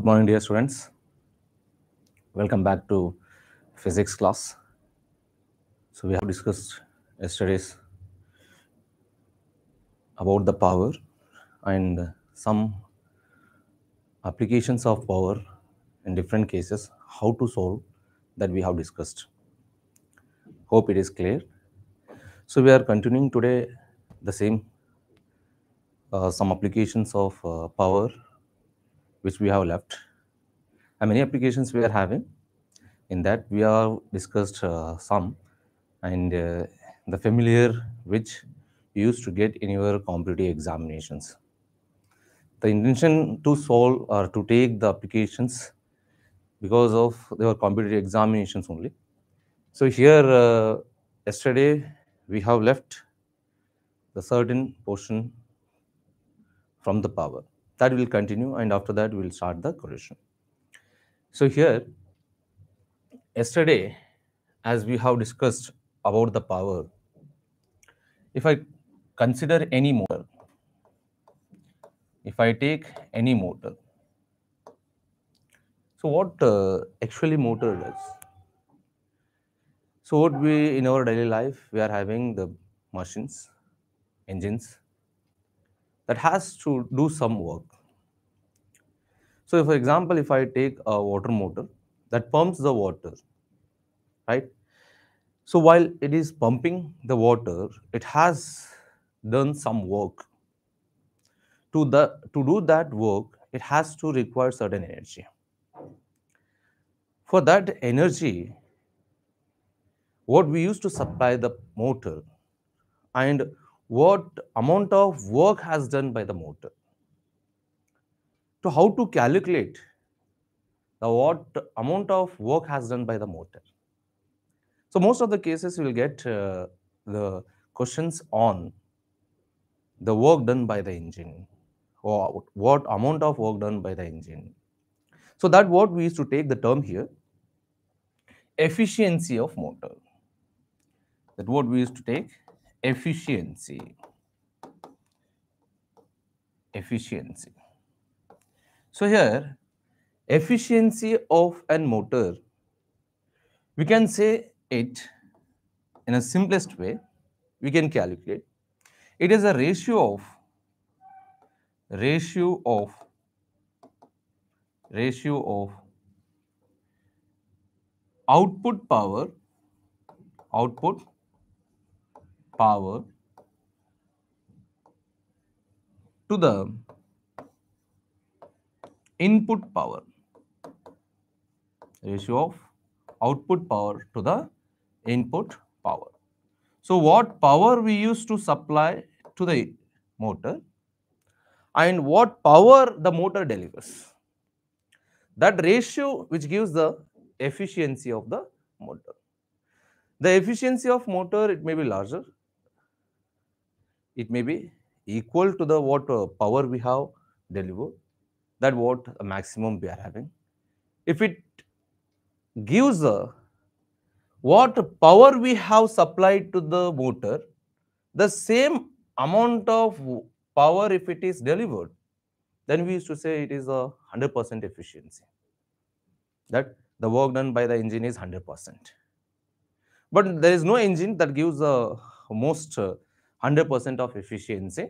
Good morning, dear students. Welcome back to physics class. So we have discussed yesterday's about the power and some applications of power in different cases, how to solve that we have discussed. Hope it is clear. So we are continuing today the same uh, some applications of uh, power which we have left. And many applications we are having? In that we have discussed uh, some and uh, the familiar which you used to get in your competitive examinations. The intention to solve or to take the applications because of their competitive examinations only. So here uh, yesterday we have left the certain portion from the power. That will continue and after that we will start the collision. So here, yesterday, as we have discussed about the power, if I consider any motor, if I take any motor, so what uh, actually motor does? So what we in our daily life we are having the machines, engines, that has to do some work. So, for example, if I take a water motor that pumps the water, right? So, while it is pumping the water, it has done some work. To, the, to do that work, it has to require certain energy. For that energy, what we used to supply the motor and what amount of work has done by the motor. So how to calculate the what amount of work has done by the motor. So most of the cases will get uh, the questions on the work done by the engine or what amount of work done by the engine. So that what we used to take the term here efficiency of motor. That what we used to take efficiency efficiency so here efficiency of an motor we can say it in a simplest way we can calculate. It is a ratio of ratio of ratio of output power output power to the input power ratio of output power to the input power. So what power we used to supply to the motor and what power the motor delivers? That ratio which gives the efficiency of the motor. The efficiency of motor it may be larger. It may be equal to the what uh, power we have delivered that what uh, maximum we are having if it gives uh, what power we have supplied to the motor the same amount of power if it is delivered then we used to say it is a 100% efficiency that the work done by the engine is 100% but there is no engine that gives the most uh, 100% of efficiency.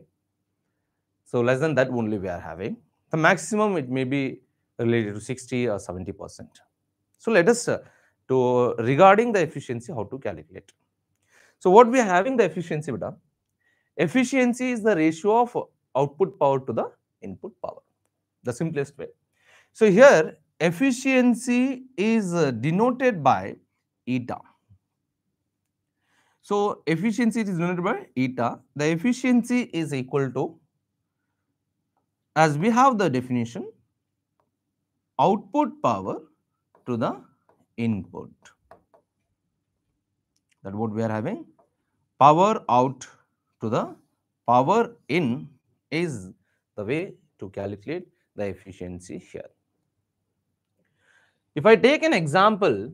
So less than that only we are having. The maximum it may be related to 60 or 70%. So let us uh, to regarding the efficiency how to calculate. So what we are having the efficiency beta? Efficiency is the ratio of output power to the input power. The simplest way. So here efficiency is uh, denoted by eta. So efficiency is denoted by eta. The efficiency is equal to, as we have the definition, output power to the input. That what we are having. Power out to the power in is the way to calculate the efficiency here. If I take an example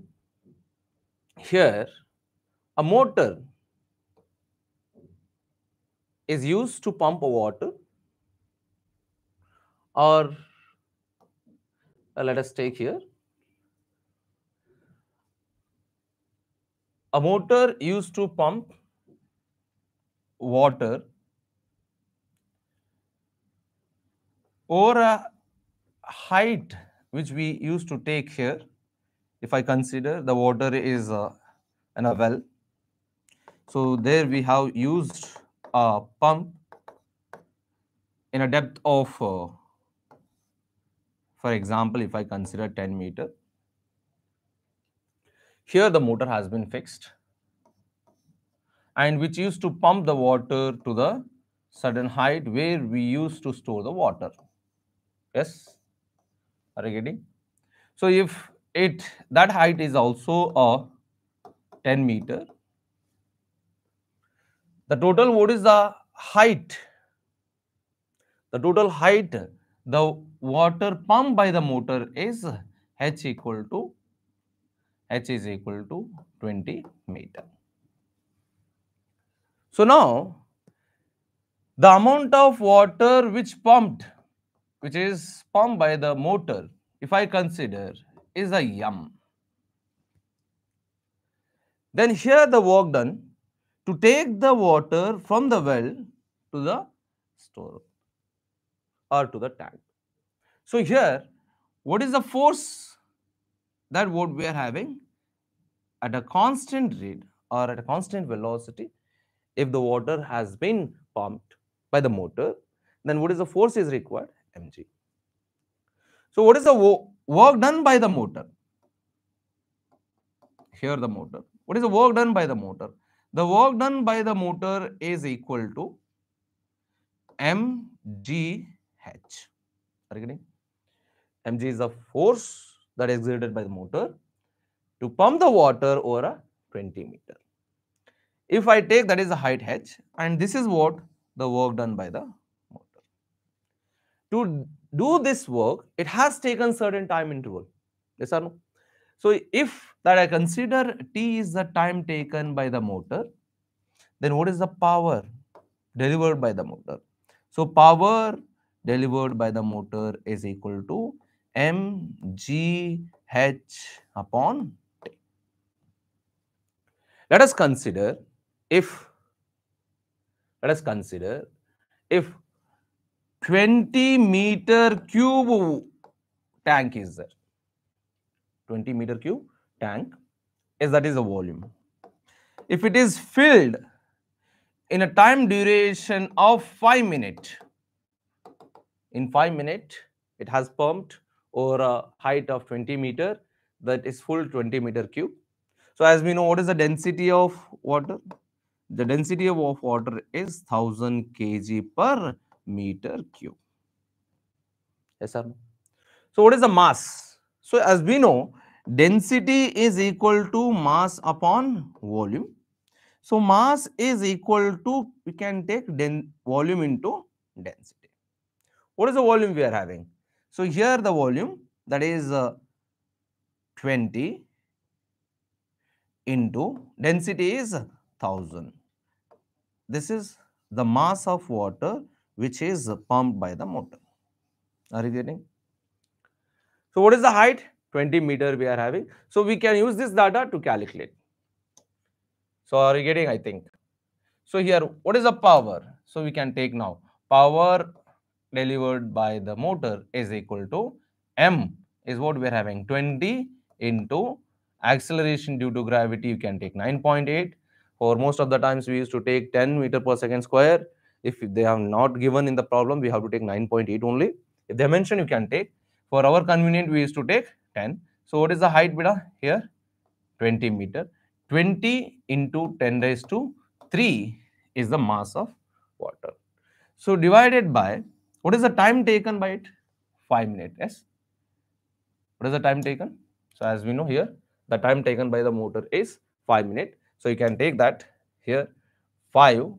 here, a motor is used to pump water or uh, let us take here. A motor used to pump water or a height which we used to take here. If i consider the water is uh, in a well. So there we have used a pump in a depth of uh, for example if i consider 10 meter here the motor has been fixed and which used to pump the water to the certain height where we used to store the water. Yes? Are you getting? So if it that height is also a 10 meter the total what is the height? The total height the water pumped by the motor is h equal to h is equal to 20 meter. So now the amount of water which pumped which is pumped by the motor if i consider is a a m. Then here the work done to take the water from the well to the store or to the tank so here what is the force that what we are having at a constant rate or at a constant velocity? If the water has been pumped by the motor then what is the force is required? Mg. So what is the wo work done by the motor? Here the motor. What is the work done by the motor? The work done by the motor is equal to mgh are you getting? Mg is the force that is exerted by the motor to pump the water over a 20 meter. If i take that is the height h and this is what the work done by the motor. To do this work it has taken certain time interval. Yes or no? So if that i consider t is the time taken by the motor then what is the power delivered by the motor? So power delivered by the motor is equal to mgh upon t. Let us consider if let us consider if 20 meter cube tank is there. 20 meter cube tank is that is the volume. If it is filled in a time duration of 5 minute in 5 minute it has pumped over a height of 20 meter that is full 20 meter cube so as we know what is the density of water the density of water is 1000 kg per meter cube. Yes no? So what is the mass? So as we know, density is equal to mass upon volume. So mass is equal to, we can take volume into density. What is the volume we are having? So here the volume that is uh, 20 into density is 1000. This is the mass of water which is pumped by the motor. Are you getting? So what is the height? 20 meter we are having. So we can use this data to calculate. So are you getting, I think? So here, what is the power? So we can take now. Power delivered by the motor is equal to M is what we are having. 20 into acceleration due to gravity, you can take 9.8. For most of the times, we used to take 10 meter per second square if they have not given in the problem, we have to take 9.8 only. If they mention, you can take. For our convenient, we used to take 10. So what is the height beta here? 20 meter. 20 into 10 raised to 3 is the mass of water. So divided by, what is the time taken by it? 5 minutes, yes? What is the time taken? So as we know here, the time taken by the motor is 5 minutes. So you can take that here 5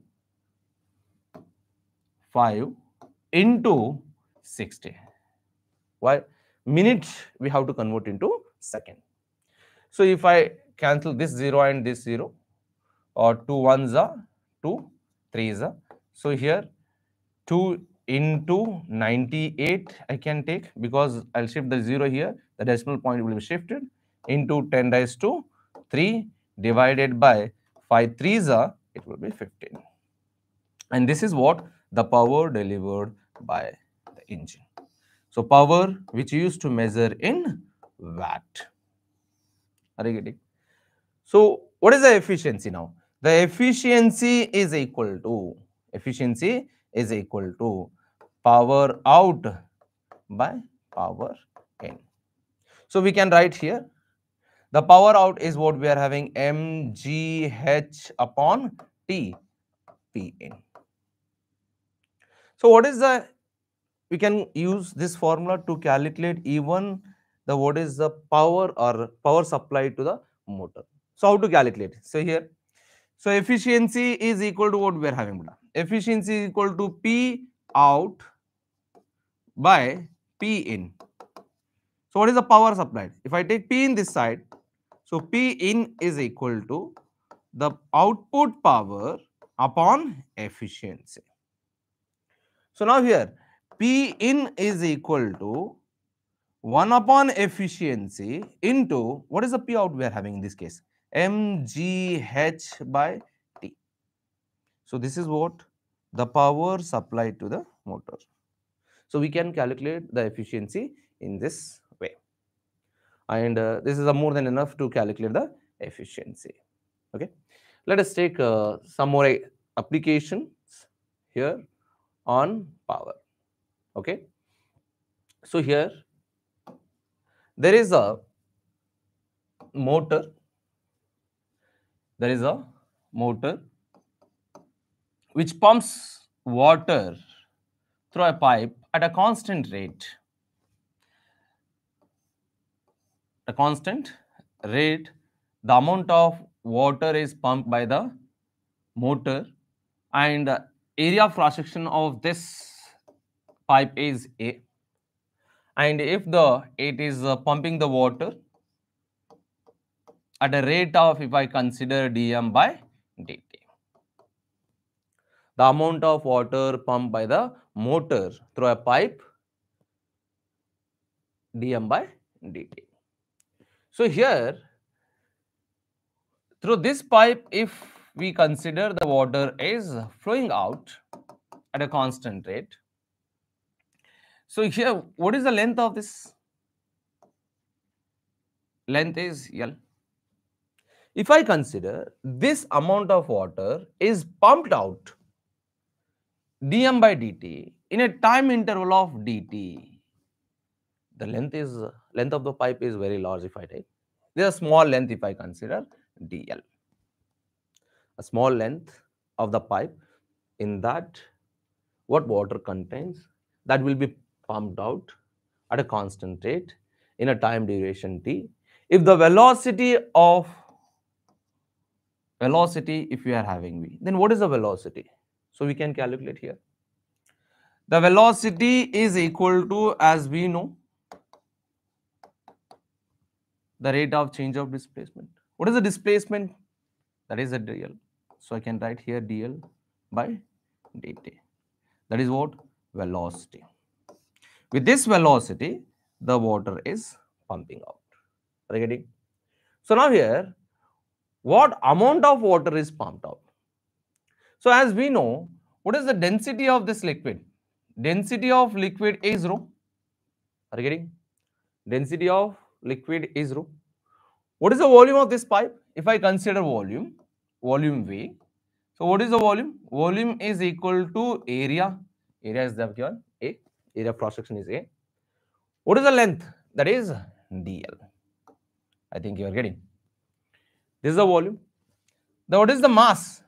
5 into 60. Why? Minute we have to convert into second. So if I cancel this 0 and this 0 or 2 ones are 2, 3 is a. So here 2 into 98 I can take because I'll shift the 0 here. The decimal point will be shifted into 10 raised to 3 divided by 5 3s are it will be 15. And this is what the power delivered by the engine. So power which used to measure in watt. Are you getting? So what is the efficiency now? The efficiency is equal to efficiency is equal to power out by power in. So we can write here the power out is what we are having mgh upon t p in. So what is the we can use this formula to calculate even the what is the power or power supply to the motor. So how to calculate? So here, so efficiency is equal to what we are having. Efficiency is equal to P out by P in. So what is the power supplied? If I take P in this side, so P in is equal to the output power upon efficiency. So now here P in is equal to 1 upon efficiency into what is the P out we are having in this case? mgh by T. So this is what the power supplied to the motor. So we can calculate the efficiency in this way. And uh, this is more than enough to calculate the efficiency. Okay. Let us take uh, some more applications here on power. Okay. So here there is a motor there is a motor which pumps water through a pipe at a constant rate. A constant rate, the amount of water is pumped by the motor and the area of cross section of this pipe is A. And if the it is uh, pumping the water at a rate of if I consider dm by dt. The amount of water pumped by the motor through a pipe dm by dt. So here through this pipe if we consider the water is flowing out at a constant rate. So here what is the length of this? Length is L if I consider this amount of water is pumped out dm by dt in a time interval of dt, the length is length of the pipe is very large if I take. There's a small length if I consider dl. A small length of the pipe in that what water contains that will be pumped out at a constant rate in a time duration t. If the velocity of velocity if we are having v. Then what is the velocity? So we can calculate here. The velocity is equal to as we know the rate of change of displacement. What is the displacement? That is a dl. So I can write here dl by dt. That is what? Velocity. With this velocity, the water is pumping out. Are you getting? So now here, what amount of water is pumped out. So as we know, what is the density of this liquid? Density of liquid is rho. Are you getting? Density of liquid is rho. What is the volume of this pipe? If I consider volume, volume V. So what is the volume? Volume is equal to area. Area is the given A. Area of cross section is A. What is the length? That is dl. I think you are getting. This is the volume. Now, what is the mass?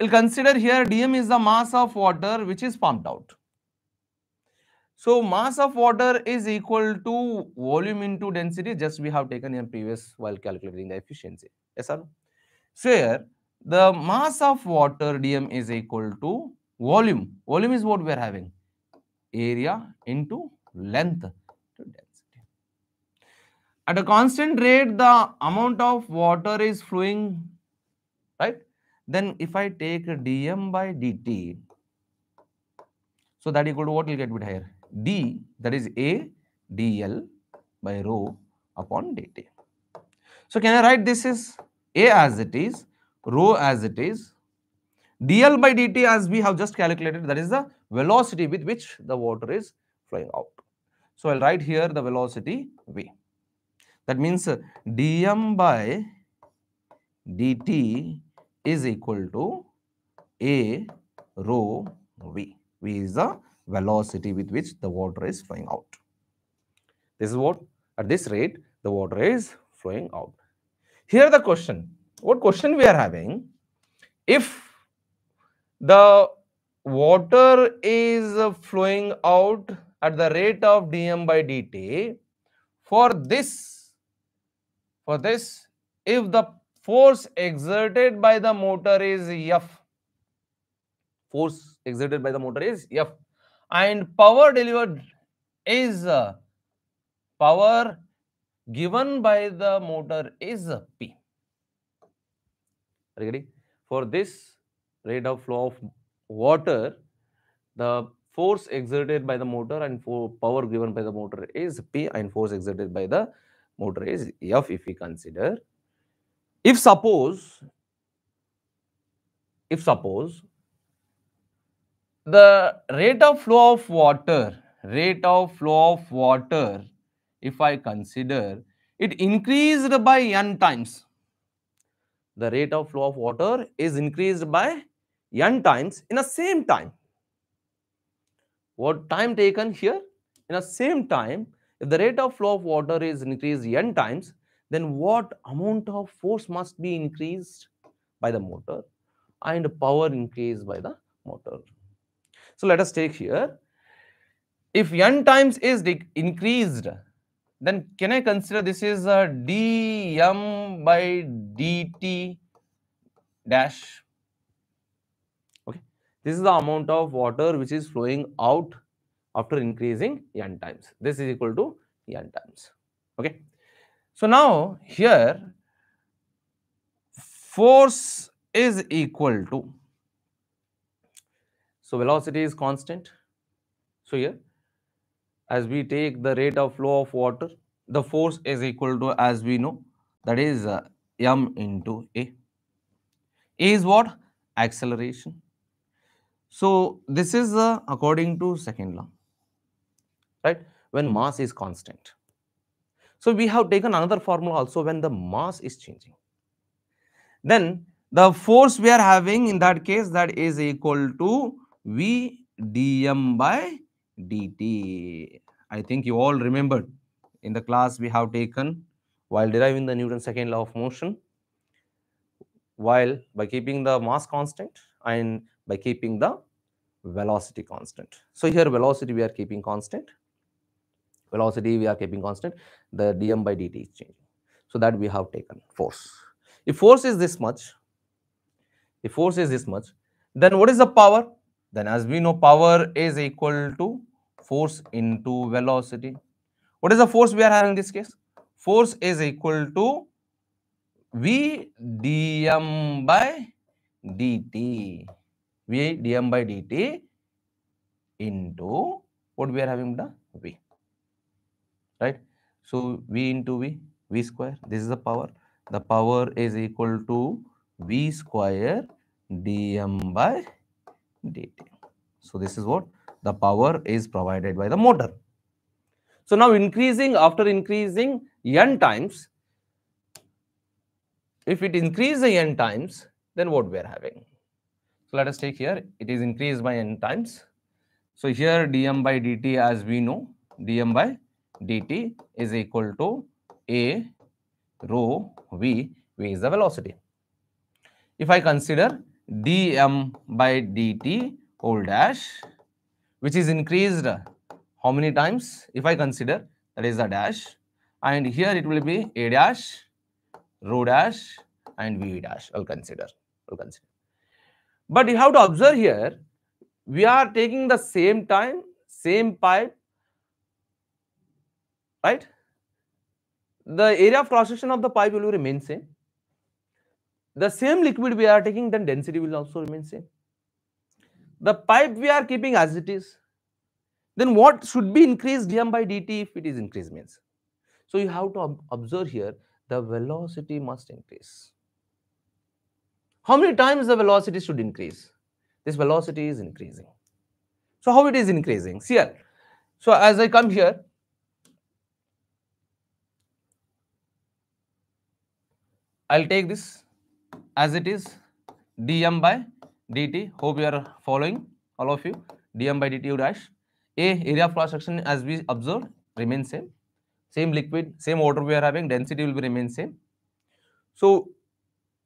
We'll consider here dm is the mass of water which is pumped out. So, mass of water is equal to volume into density, just we have taken in previous while calculating the efficiency. Yes sir. So, here the mass of water dm is equal to volume. Volume is what we are having. Area into length to density. at a constant rate the amount of water is flowing then if i take dm by dt So that equal to what will get bit here? D that is A dl by rho upon dt. So can I write this is A as it is, rho as it is, dl by dt as we have just calculated that is the velocity with which the water is flowing out. So I'll write here the velocity v. That means dm by dt is equal to a rho v. v is the velocity with which the water is flowing out. This is what at this rate the water is flowing out. Here the question, what question we are having? If the water is flowing out at the rate of dm by dt, for this, for this, if the force exerted by the motor is F, force exerted by the motor is F, and power delivered is uh, power given by the motor is P. Are you getting? For this rate of flow of water, the force exerted by the motor and for power given by the motor is P and force exerted by the motor is F if we consider. If suppose, if suppose the rate of flow of water, rate of flow of water, if I consider it increased by n times, the rate of flow of water is increased by n times in the same time. What time taken here? In the same time, if the rate of flow of water is increased n times, then what amount of force must be increased by the motor and power increased by the motor. So let us take here, if n times is increased, then can I consider this is a dm by dt dash? Okay. This is the amount of water which is flowing out after increasing n times. This is equal to n times. Okay so now here force is equal to so velocity is constant so here as we take the rate of flow of water, the force is equal to, as we know, that is uh, m into a. a is what? Acceleration. So, this is uh, according to second law, right? When mass is constant. So, we have taken another formula also when the mass is changing. Then, the force we are having in that case that is equal to V dm by dt. I think you all remembered in the class we have taken while deriving the Newton's second law of motion while by keeping the mass constant and by keeping the velocity constant. So here velocity we are keeping constant, velocity we are keeping constant, the dm by dt is changing. So that we have taken force. If force is this much, if force is this much, then what is the power? Then as we know power is equal to force into velocity. What is the force we are having in this case? Force is equal to V dm by dt. V dm by dt into what we are having the V. Right? So V into V, V square. This is the power. The power is equal to V square dm by dt. So this is what the power is provided by the motor. So now increasing after increasing n times, if it increases n times, then what we are having? So let us take here, it is increased by n times. So here dm by dt as we know, dm by dt is equal to a rho v, v is the velocity. If I consider dm by dt whole dash which is increased how many times? If I consider that is a dash and here it will be a dash, rho dash and v dash. I'll consider. I'll consider. But you have to observe here, we are taking the same time, same pipe, right? The area of cross section of the pipe will remain same. The same liquid we are taking, then density will also remain same. The pipe we are keeping as it is. then what should be increased dm by dt if it is increased means so you have to ob observe here the velocity must increase how many times the velocity should increase this velocity is increasing so how it is increasing see here so as i come here i'll take this as it is. Dm by dt. Hope you are following all of you. Dm by dt dash. A area of cross section as we observed remains same. Same liquid same water we are having density will be remain same. So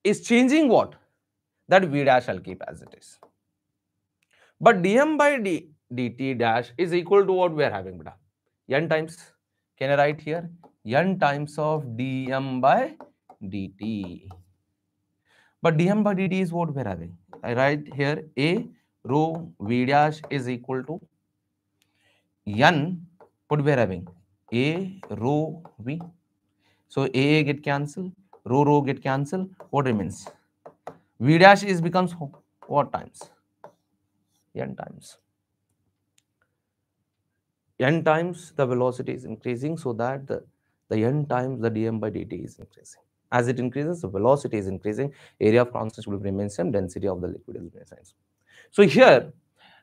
is changing what? That v dash i'll keep as it is. But dm by d, dt dash is equal to what we are having beta n times can i write here? N times of dm by dt but dm by dt is what we're having. I write here A rho V dash is equal to N, what we're having? A rho V. So A get cancelled, rho rho get cancelled. What remains? V dash is becomes what times? N times. N times the velocity is increasing so that the, the N times the dm by dt is increasing. As it increases, the velocity is increasing, area of constant will remain same, density of the liquid will remain same. So here,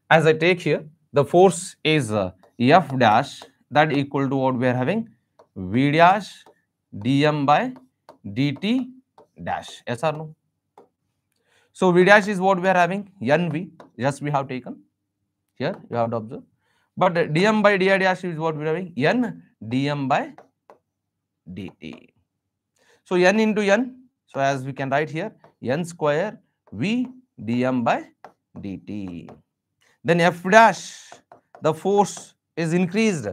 as I take here, the force is uh, F dash that equal to what we are having V dash dm by dt dash. Yes or no? So V dash is what we are having NV, just we have taken. Here you have to observe. But dm by di dash is what we are having N dm by dt. So n into n, so as we can write here, n square v dm by dt. Then f dash, the force is increased.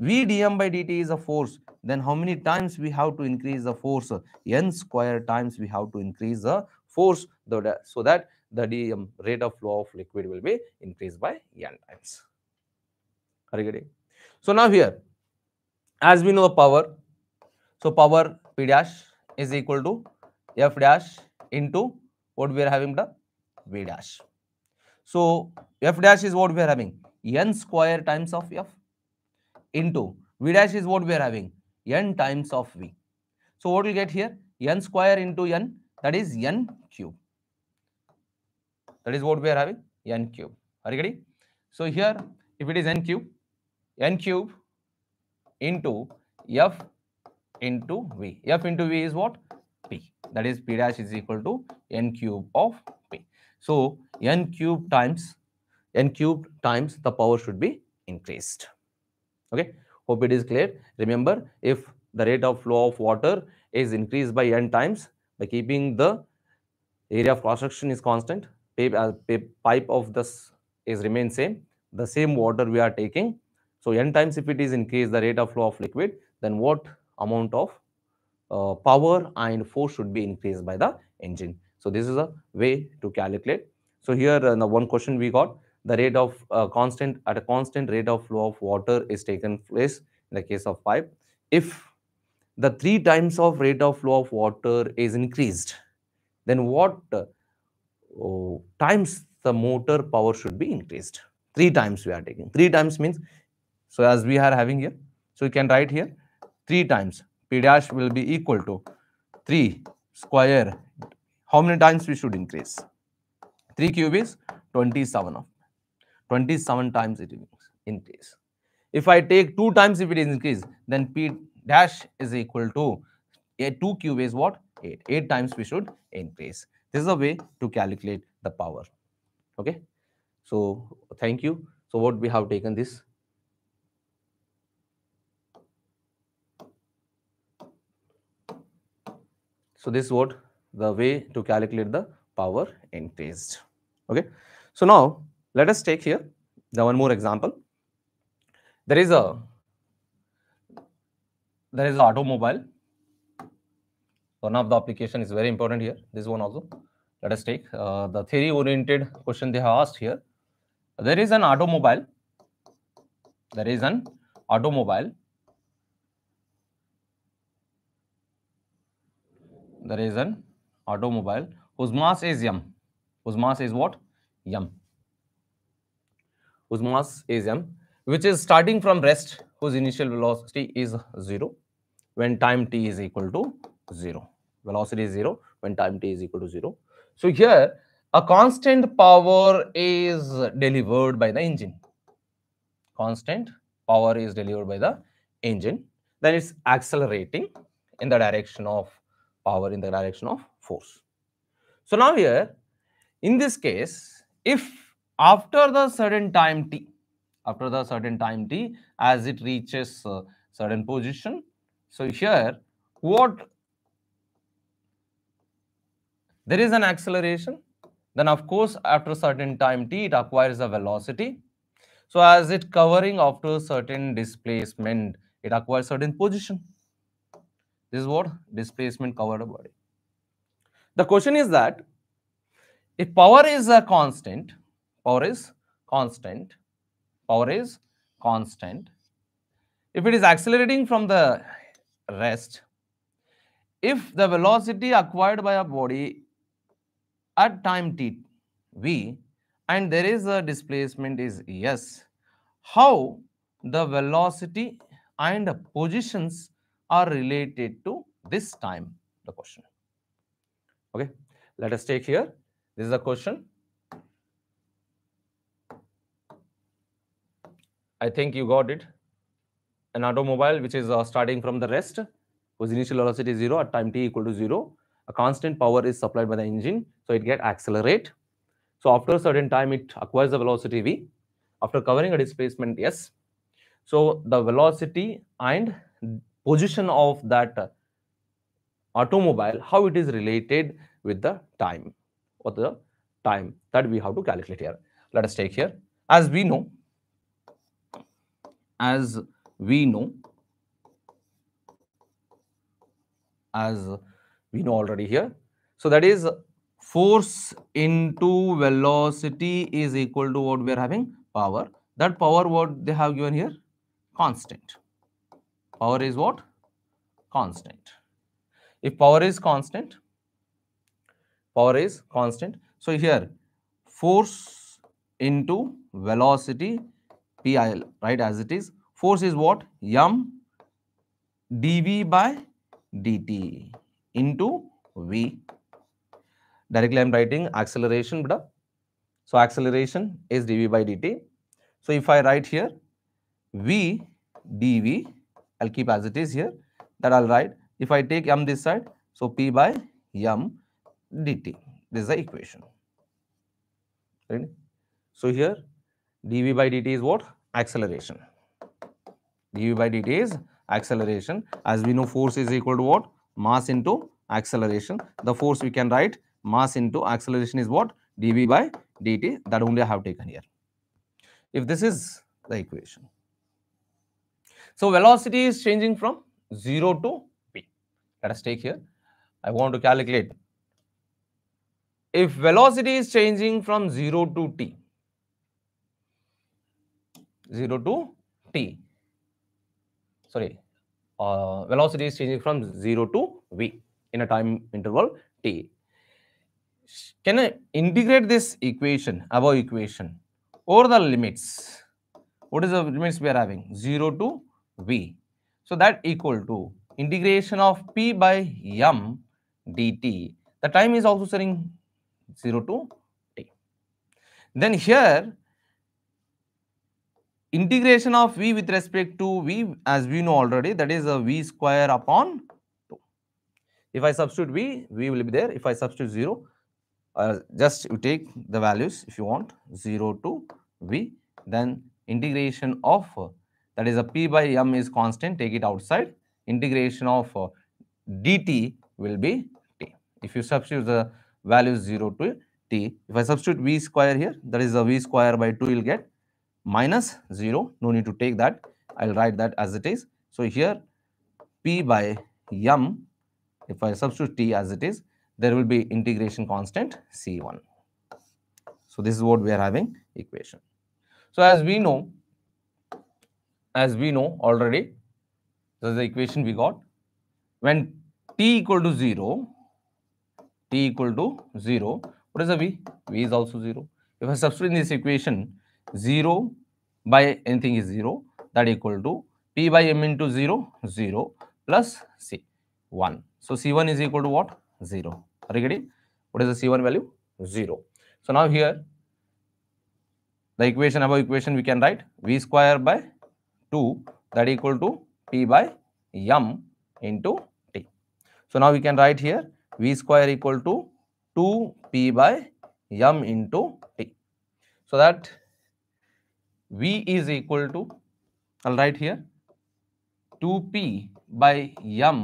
v dm by dt is a force. Then how many times we have to increase the force? n square times we have to increase the force so that the dm rate of flow of liquid will be increased by n times. Are you getting? So now here, as we know power, so power P dash is equal to F dash into what we are having the V dash. So F dash is what we are having n square times of F into V dash is what we are having n times of V. So what we get here n square into n that is n cube. That is what we are having n cube. Are you getting? So here if it is n cube, n cube into F into V. F into V is what? P. That is P dash is equal to N cube of P. So N cube times N cube times the power should be increased. Okay. Hope it is clear. Remember, if the rate of flow of water is increased by N times by keeping the area of cross section is constant, pipe, uh, of this is remain same, the same water we are taking. So N times if it is increased the rate of flow of liquid, then what amount of uh, power and force should be increased by the engine. So this is a way to calculate. So here uh, the one question we got the rate of uh, constant at a constant rate of flow of water is taken place in the case of pipe. If the three times of rate of flow of water is increased, then what oh, times the motor power should be increased? Three times we are taking. Three times means, so as we are having here, so you can write here 3 times p dash will be equal to 3 square. How many times we should increase? 3 cube is 27 of 27 times it will increase. If I take 2 times if it is increased, then p dash is equal to a 2 cube is what? 8. 8 times we should increase. This is a way to calculate the power. Okay. So thank you. So what we have taken this So this is what the way to calculate the power increased. Okay. So now let us take here the one more example. There is a there is an automobile. One of the application is very important here. This one also. Let us take uh, the theory oriented question they have asked here. There is an automobile. There is an automobile there is an automobile whose mass is m whose mass is what m whose mass is m which is starting from rest whose initial velocity is 0 when time t is equal to 0. Velocity is 0 when time t is equal to 0. So here a constant power is delivered by the engine. Constant power is delivered by the engine. Then it's accelerating in the direction of power in the direction of force. So now here, in this case, if after the certain time t, after the certain time t, as it reaches certain position, so here what there is an acceleration, then of course after a certain time t, it acquires a velocity. So as it covering after a certain displacement, it acquires certain position. This is what displacement covered a body. The question is that if power is a constant, power is constant, power is constant. If it is accelerating from the rest, if the velocity acquired by a body at time t v and there is a displacement is s, how the velocity and positions are related to this time, the question. Okay, let us take here. This is a question. I think you got it. An automobile which is uh, starting from the rest, whose initial velocity is 0 at time t equal to 0. A constant power is supplied by the engine, so it get accelerate. So after a certain time, it acquires the velocity v. After covering a displacement s, so the velocity and position of that uh, automobile, how it is related with the time, or the time that we have to calculate here. Let us take here. As we know, as we know, as we know already here. So that is force into velocity is equal to what we are having power. That power what they have given here constant. Power is what? Constant. If power is constant, power is constant. So here force into velocity PIL, right, as it is. Force is what? M dV by dt into V. Directly I am writing acceleration. So acceleration is dV by dt. So if I write here V dV, I'll keep as it is here, that I'll write. If I take m this side, so P by m dt. This is the equation. Right? So here dV by dt is what? Acceleration. dV by dt is acceleration. As we know, force is equal to what? Mass into acceleration. The force we can write mass into acceleration is what? dV by dt. That only I have taken here. If this is the equation. So velocity is changing from 0 to v. Let us take here. I want to calculate. If velocity is changing from 0 to t, 0 to t, sorry, uh, velocity is changing from 0 to v in a time interval t. Can I integrate this equation, above equation, over the limits? What is the limits we are having? 0 to v. So that equal to integration of p by m dt. The time is also saying 0 to t. Then here integration of v with respect to v as we know already that is a v square upon 2. If I substitute v, v will be there. If I substitute 0, uh, just you take the values if you want 0 to v then integration of that is a p by m is constant take it outside integration of uh, dt will be t. If you substitute the values 0 to t, if I substitute v square here that is a v square by 2 you will get minus 0 no need to take that I will write that as it is. So here p by m if I substitute t as it is there will be integration constant c1. So this is what we are having equation. So as we know, as we know already, this is the equation we got. When t equal to 0, t equal to 0, what is the v? v is also 0. If I substitute in this equation 0, by anything is 0 that equal to p by m into 0 0 plus c 1 so c1 is equal to what 0 are you getting what is the c1 value 0 so now here the equation above equation we can write v square by 2 that equal to p by m into t. So now we can write here v square equal to 2 p by m into t. So that v is equal to i'll write here 2p by m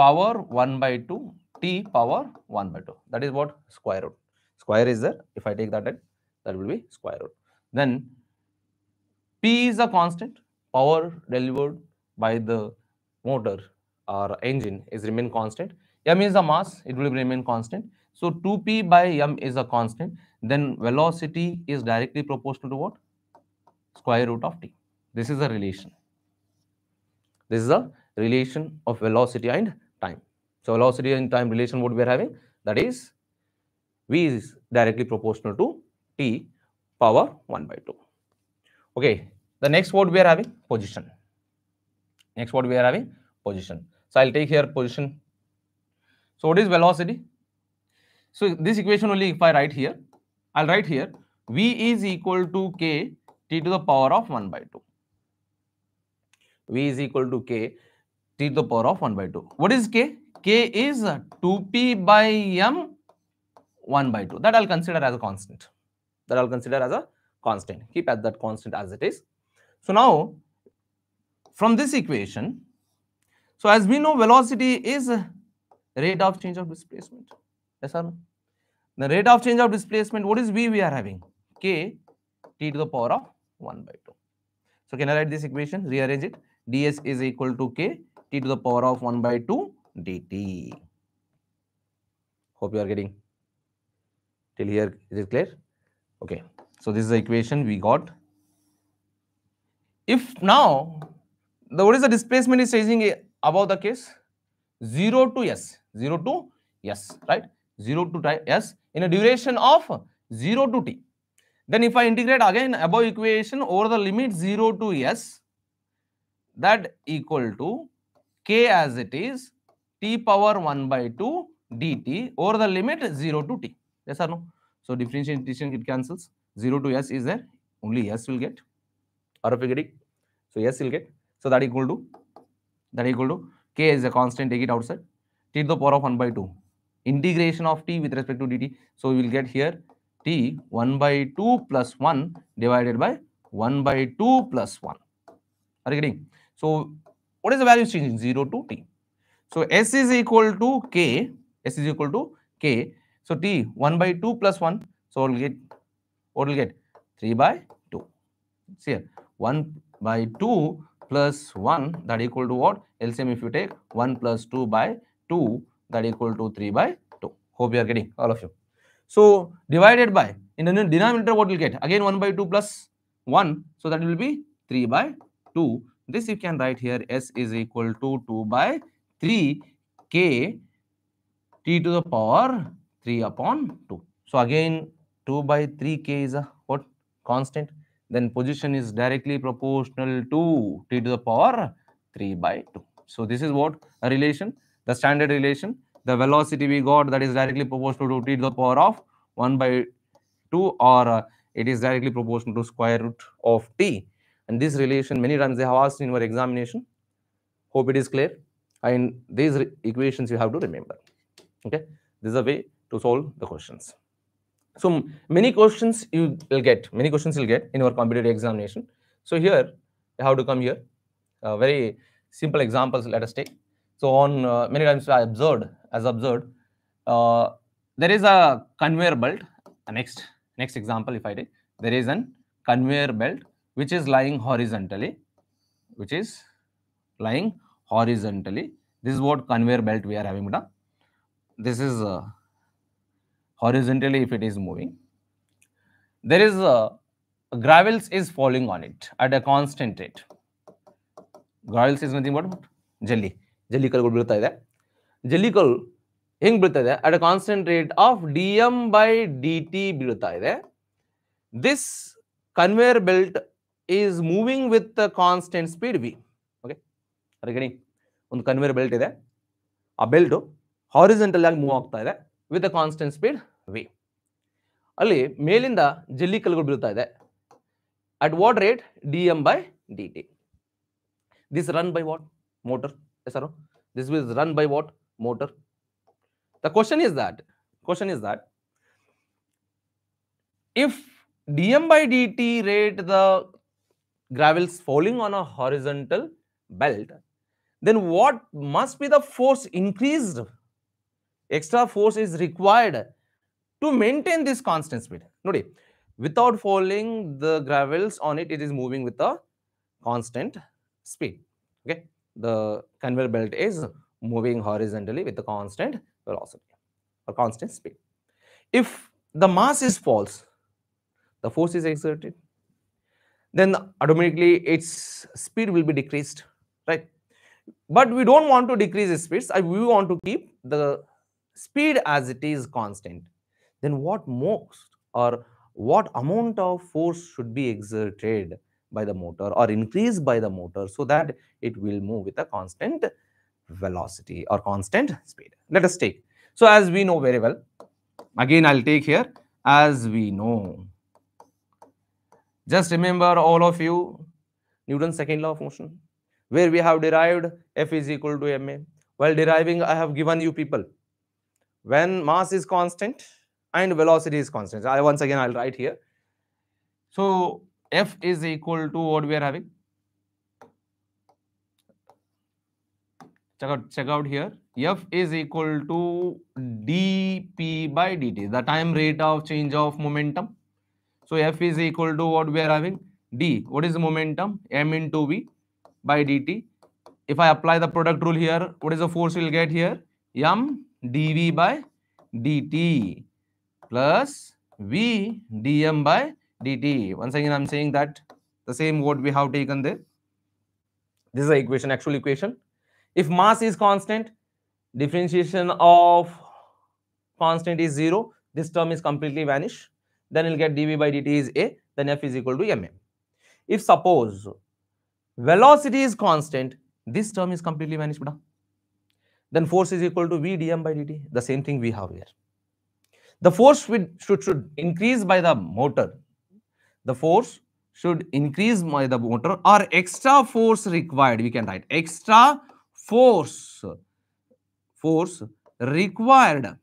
power 1 by 2 t power 1 by 2 that is what square root. Square is there. If i take that that will be square root. Then p is a constant. Power delivered by the motor or engine is remain constant. M is the mass. It will remain constant. So 2p by m is a constant. Then velocity is directly proportional to what? Square root of t. This is a relation. This is a relation of velocity and time. So velocity and time relation what we are having? That is v is directly proportional to t power 1 by 2. Okay, the next word we are having position. Next word we are having position. So I'll take here position. So what is velocity? So this equation only if I write here, I'll write here v is equal to k t to the power of 1 by 2 v is equal to k t to the power of 1 by 2. What is k? k is 2p by m 1 by 2. That I'll consider as a constant. That I'll consider as a constant. Keep at that constant as it is. So now, from this equation, so as we know, velocity is rate of change of displacement. Yes or no? The rate of change of displacement, what is v we are having? k t to the power of 1 by 2. So can I write this equation, rearrange it? ds is equal to k t to the power of 1 by 2 dt. Hope you are getting till here. Is it clear? Okay. So this is the equation we got. If now, the what is the displacement is changing above the case? 0 to s, 0 to s, right? 0 to s in a duration of 0 to t. Then if I integrate again above equation over the limit 0 to s, that equal to k as it is t power 1 by 2 dt over the limit 0 to t. Yes or no? So differentiation it cancels. 0 to s is there. Only s will get. It. So s will get. So that equal to that equal to k is a constant. Take it outside. t to the power of 1 by 2. Integration of t with respect to dt. So we will get here t 1 by 2 plus 1 divided by 1 by 2 plus 1. Are you getting? So what is the value changing? 0 to t. So s is equal to k. s is equal to k. So t 1 by 2 plus 1. So we'll get what we'll get 3 by 2. See here 1 by 2 plus 1 that equal to what? LCM if you take 1 plus 2 by 2 that equal to 3 by 2. Hope you are getting all of you. So divided by in the denominator what will get? Again 1 by 2 plus 1. So that will be 3 by 2. This you can write here S is equal to 2 by 3 K T to the power 3 upon 2. So again 2 by 3 K is a what? Constant. Then position is directly proportional to T to the power 3 by 2. So this is what a relation, the standard relation. The velocity we got that is directly proportional to T to the power of 1 by 2 or uh, it is directly proportional to square root of T. And this relation many times they have asked in your examination. Hope it is clear. And these equations you have to remember. Okay. This is a way to solve the questions. So many questions you will get, many questions you'll get in your competitive examination. So here, you have to come here. Uh, very simple examples let us take. So on uh, many times I observed, as observed, uh, there is a conveyor belt. next, next example if I take, there is an conveyor belt which is lying horizontally, which is lying horizontally. This is what conveyor belt we are having. This is uh, horizontally if it is moving. There is a gravels is falling on it at a constant rate. Gravels is nothing but jelly. Jelly ಕಲ್ಗಳು ಬೀಳ್ತಾ ಇದೆ ಜಲ್ಲಿ ಕಲ್ಲು ಹೆಂಗ್ ಬೀಳ್ತಾ ಇದೆ at a constant rate of D M by D T ಬೀಳ್ತಾ ಇದೆ this conveyor belt is moving with the constant speed v. Okay. Are you getting? ಒಂದು ಕನ್ವೇರ್ ಬೆಲ್ಟ್ ಇದೆ ಆ ಬೆಲ್ಟು ಹಾರಿಜೆಂಟಲ್ ಆಗಿ ಮೂವ್ ಆಗ್ತಾ ಇದೆ with a constant speed V ಅಲ್ಲಿ ಮೇಲಿಂದ ಜಲ್ಲಿ ಕಲ್ಲುಗಳು ಬೀಳ್ತಾ ಇದೆ at what rate D M by D T this run by what motor ಹೆಸರು this ವಿಸ್ run by what motor the question is that question is that if dm by dt rate the gravels falling on a horizontal belt then what must be the force increased extra force is required to maintain this constant speed ನೋಡಿ without falling the gravels on it it is moving with a constant speed okay the conveyor belt is moving horizontally with a constant velocity or constant speed. If the mass is false, the force is exerted, then automatically its speed will be decreased, right? But we don't want to decrease its speeds. We want to keep the speed as it is constant. Then what most or what amount of force should be exerted by the motor or increased by the motor so that it will move with a constant velocity or constant speed. Let us take. So as we know very well, again I'll take here as we know. Just remember all of you Newton's second law of motion where we have derived F is equal to ma. While deriving I have given you people when mass is constant and velocity is constant. I once again I'll write here. So F is equal to what we are having? Check out check out here. F is equal to dp by dt the time rate of change of momentum. So f is equal to what we are having? D. What is the momentum? M into v by dt. If i apply the product rule here what is the force we'll get here? M dv by dt plus v dm by dt once again i'm saying that the same what we have taken there this is the equation actual equation if mass is constant, differentiation of constant is 0, this term is completely vanish. Then you'll get dv by dt is a, then f is equal to mm. If suppose velocity is constant, this term is completely vanished. Then force is equal to v dm by dt, the same thing we have here. The force should, should, should increase by the motor. The force should increase by the motor or extra force required. We can write extra force force required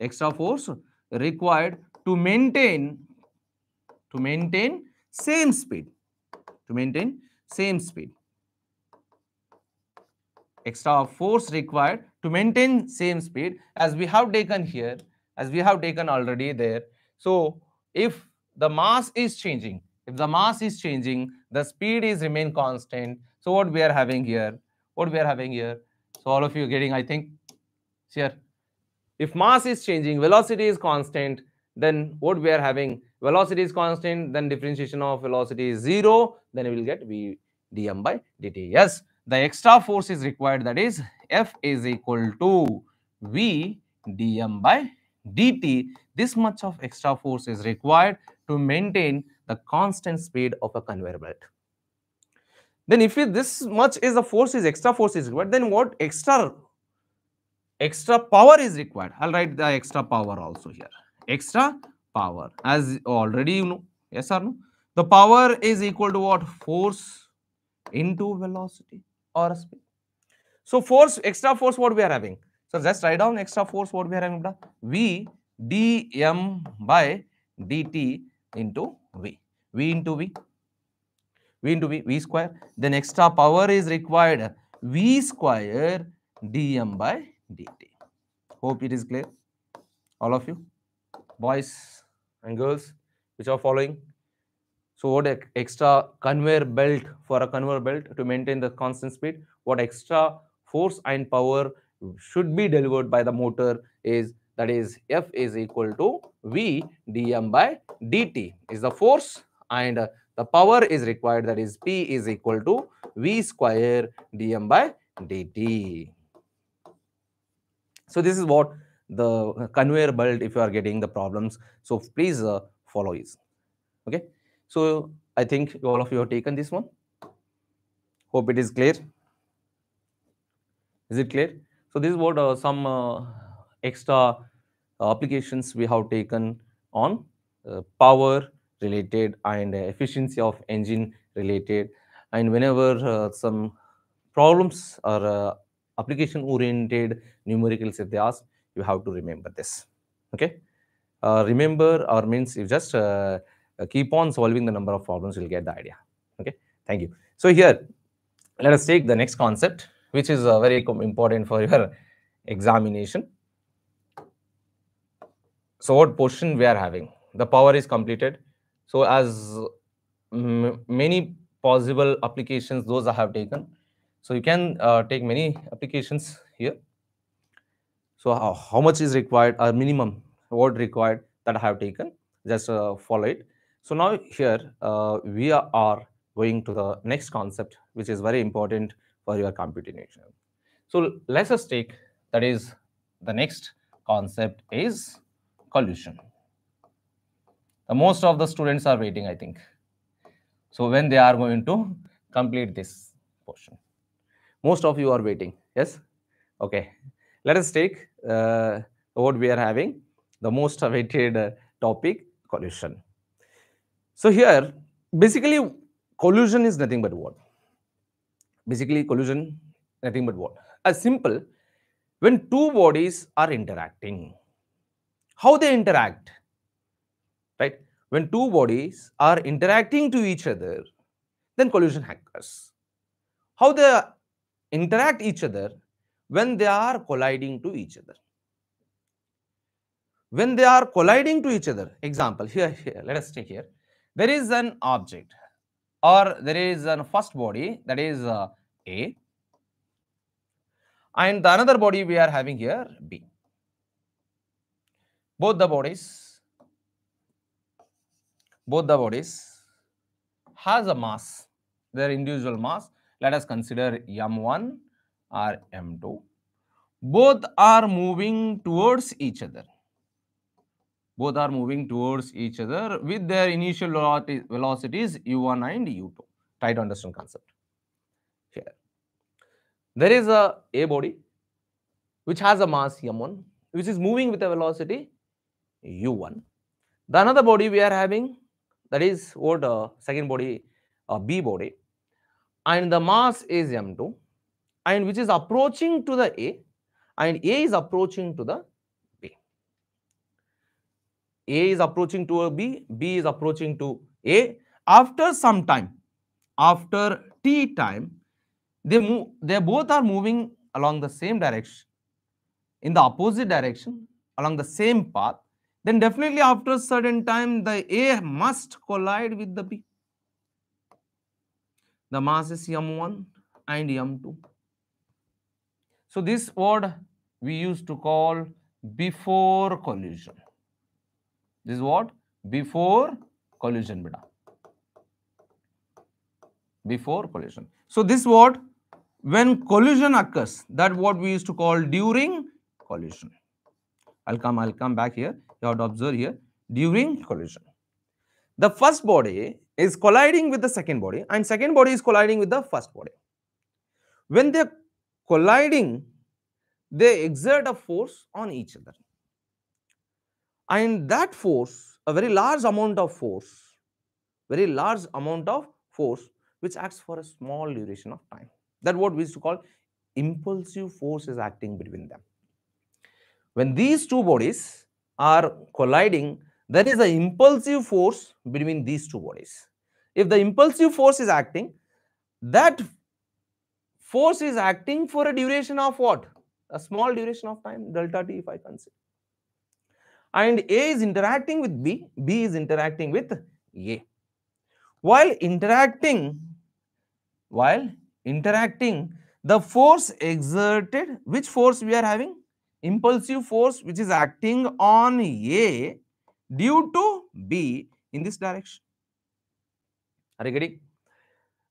extra force required to maintain to maintain same speed to maintain same speed extra force required to maintain same speed as we have taken here as we have taken already there so if the mass is changing if the mass is changing the speed is remain constant so what we are having here what we are having here. So all of you getting, I think, here. If mass is changing, velocity is constant, then what we are having, velocity is constant, then differentiation of velocity is zero, then we will get v dm by dt. Yes, the extra force is required, that is F is equal to v dm by dt. This much of extra force is required to maintain the constant speed of a conveyor belt. Then if it, this much is the force is extra force is required then what extra extra power is required? I'll write the extra power also here. Extra power. As already you know yes or no? The power is equal to what? Force into velocity or speed so force extra force what we are having so just write down extra force what we are having v dm by dt into v v into v v into v, v square. Then extra power is required v square dm by dt. Hope it is clear. All of you, boys and girls, which are following. So what ex- extra conveyor belt for a conveyor belt to maintain the constant speed? What extra force and power should be delivered by the motor is that is F is equal to V dm by dt is the force and the power is required that is P is equal to V square dm by dt. So this is what the conveyor belt if you are getting the problems. So please uh, follow it. Okay. So I think all of you have taken this one. Hope it is clear. Is it clear? So this is what uh, some uh, extra applications we have taken on uh, power related and efficiency of engine related and whenever uh, some problems or uh, application oriented numericals if they ask you have to remember this okay uh, remember or means you just uh, keep on solving the number of problems you'll get the idea. Okay? Thank you. So here let us take the next concept which is uh, very important for your examination. So what portion we are having? The power is completed. So as many possible applications those i have taken. So you can uh, take many applications here. So how, how much is required or minimum what required that i have taken? Just uh, follow it so now here uh, we are going to the next concept which is very important for your computation. So let's take that is the next concept is collision. Most of the students are waiting i think. So when they are going to complete this portion. Most of you are waiting yes? Okay. Let us take uh, what we are having the most awaited uh, topic collision so here basically collision is nothing but what basically collision nothing but what a simple when two bodies are interacting how they interact right? When two bodies are interacting to each other, then collision occurs. How they interact each other when they are colliding to each other. When they are colliding to each other, example, here, here, let us take here. There is an object or there is a first body that is uh, A and the another body we are having here B. Both the bodies both the bodies has a mass, their individual mass. Let us consider m1 or m2. Both are moving towards each other. Both are moving towards each other with their initial velocities u1 and u2. Try to understand concept. Here. There is a A body which has a mass m1 which is moving with a velocity u1. The another body we are having that is what uh, second body uh, B body and the mass is m2 and which is approaching to the A and A is approaching to the. A is approaching to a B, B is approaching to A. After some time, after t time, they move, they both are moving along the same direction, in the opposite direction, along the same path then definitely after a certain time, the A must collide with the B. The mass is m1 and m2. So this word we used to call before collision. This is what? Before collision, beta. Before collision. So this word, when collision occurs, that what we used to call during collision. I'll come, I'll come back here. You have to observe here during collision. The first body is colliding with the second body and second body is colliding with the first body. When they're colliding, they exert a force on each other. And that force, a very large amount of force, very large amount of force, which acts for a small duration of time. That what we used to call impulsive force is acting between them. When these two bodies are colliding, there is an impulsive force between these two bodies. If the impulsive force is acting, that force is acting for a duration of what? A small duration of time, delta t if I consider. And A is interacting with B, B is interacting with A. While interacting, while interacting, the force exerted, which force we are having? impulsive force which is acting on A due to B in this direction. Are you getting?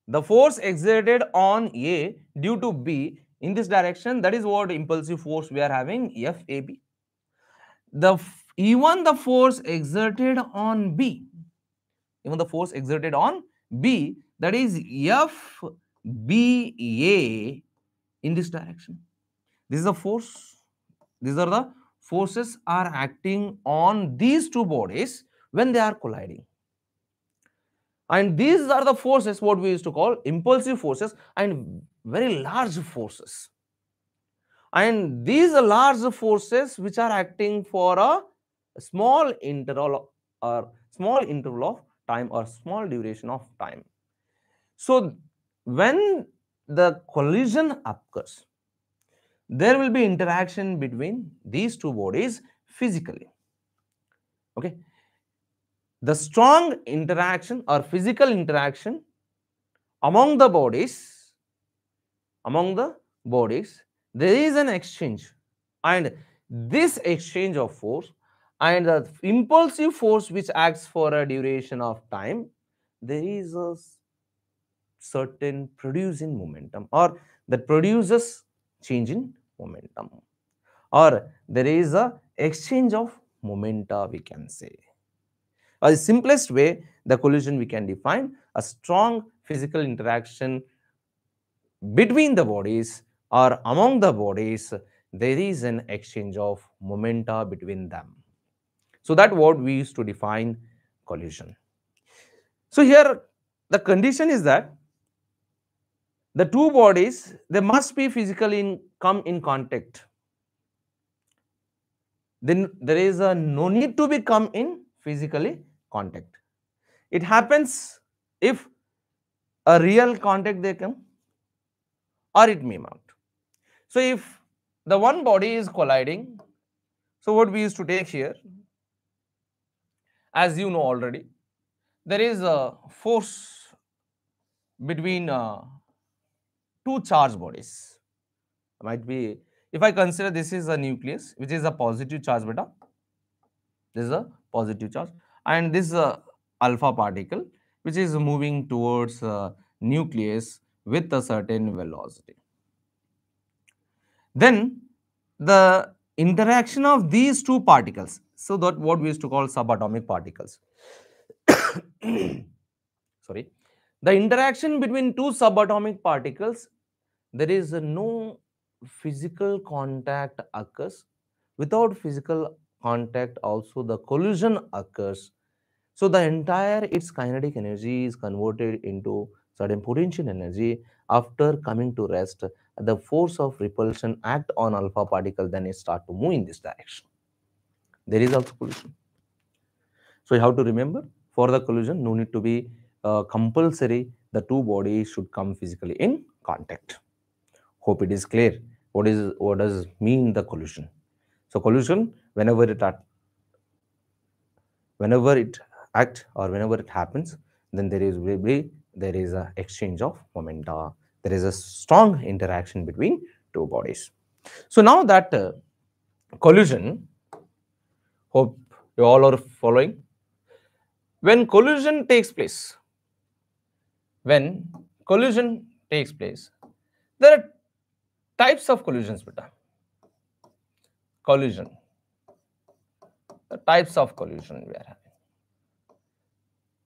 The force exerted on A due to B in this direction, that is what impulsive force we are having,, FAB. The even the force exerted on B, even the force exerted on B, that is FBA in this direction. This is the force. These are the forces are acting on these two bodies when they are colliding. And these are the forces what we used to call impulsive forces and very large forces. And these large forces which are acting for a small interval or small interval of time or small duration of time. So when the collision occurs, there will be interaction between these two bodies physically. Okay. The strong interaction or physical interaction among the bodies, among the bodies, there is an exchange and this exchange of force and the impulsive force which acts for a duration of time, there is a certain producing momentum or that produces change in momentum or there is a exchange of momenta we can say. Or the simplest way the collision we can define a strong physical interaction between the bodies or among the bodies there is an exchange of momenta between them. So that what we used to define collision. So here the condition is that the two bodies they must be physically in, come in contact. Then there is a no need to be come in physically contact. It happens if a real contact they come or it may not. So if the one body is colliding, so what we used to take here mm-hmm. As you know already, there is a force between uh, two charged bodies. Might be, if I consider this is a nucleus, which is a positive charge beta, this is a positive charge, and this is a alpha particle, which is moving towards uh, nucleus with a certain velocity. Then the interaction of these two particles so that what we used to call subatomic particles. Sorry. The interaction between two subatomic particles, there is no physical contact occurs. Without physical contact also the collision occurs. So the entire its kinetic energy is converted into certain potential energy after coming to rest the force of repulsion act on alpha particle then it start to move in this direction there is also collision. So you have to remember for the collision, no need to be uh, compulsory. The two bodies should come physically in contact. Hope it is clear. What is what does mean the collision? So collision, whenever it act, whenever it act or whenever it happens, then there is be there is a exchange of momenta. There is a strong interaction between two bodies. So now that uh, collision Hope you all are following. When collision takes place, when collision takes place, there are types of collisions, beta. Collision. The types of collision we are having.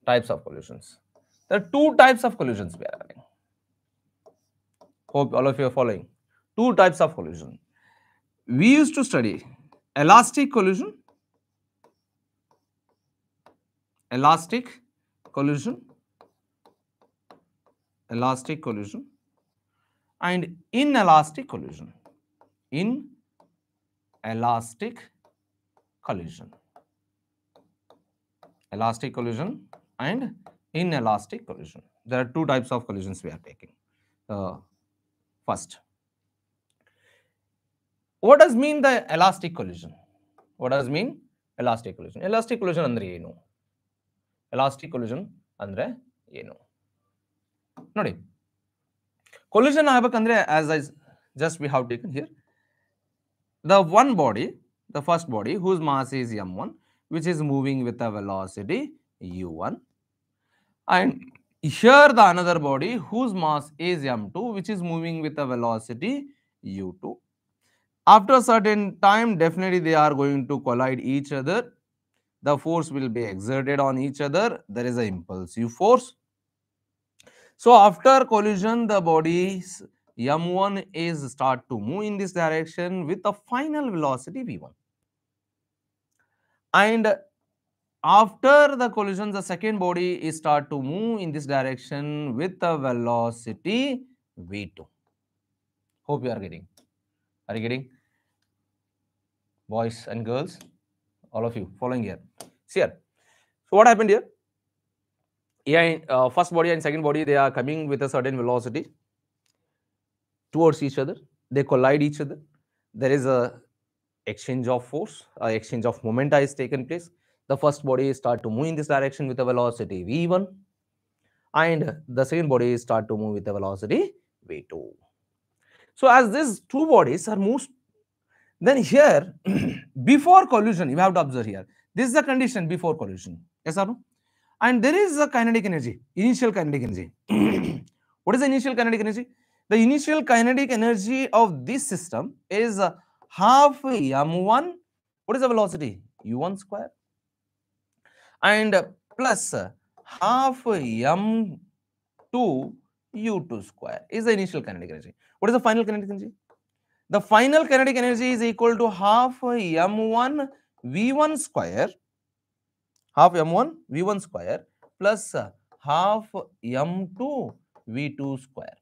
Types of collisions. There are two types of collisions we are having. Hope all of you are following. Two types of collision. We used to study elastic collision elastic collision. Elastic collision. And inelastic collision. In elastic collision. Elastic collision and inelastic collision. There are two types of collisions we are taking. Uh, first. What does mean the elastic collision? What does mean elastic collision? Elastic collision andre ಏನು? Elastic collision ಅಂದ್ರೆ ಏನು ನೋಡಿ collision ಆಗ್ಬೇಕಂದ್ರೆ as I just we have taken here the one body the first body whose mass is M one which is moving with a velocity you one and here the another body whose mass is m2 which is moving with a velocity u2 after a certain time definitely they are going to collide each other the force will be exerted on each other. There is an impulsive force. So after collision, the bodies m1 is start to move in this direction with a final velocity v1. And after the collision, the second body is start to move in this direction with a velocity v2. Hope you are getting. Are you getting? Boys and girls, all of you following here. See here. So what happened here? Yeah, uh, first body and second body, they are coming with a certain velocity towards each other. They collide each other. There is a exchange of force, exchange of momenta is taken place. The first body start to move in this direction with a velocity v1 and the second body start to move with a velocity v2. So as these two bodies are moved, then here before collision, you have to observe here. This is the condition before collision. Yes or no? And there is a kinetic energy, initial kinetic energy. what is the initial kinetic energy? The initial kinetic energy of this system is uh, half m1. What is the velocity? u1 square. And plus half m2 u2 square is the initial kinetic energy. What is the final kinetic energy? The final kinetic energy is equal to half m1 v1 square, half m1 v1 square plus uh, half m2 v2 square.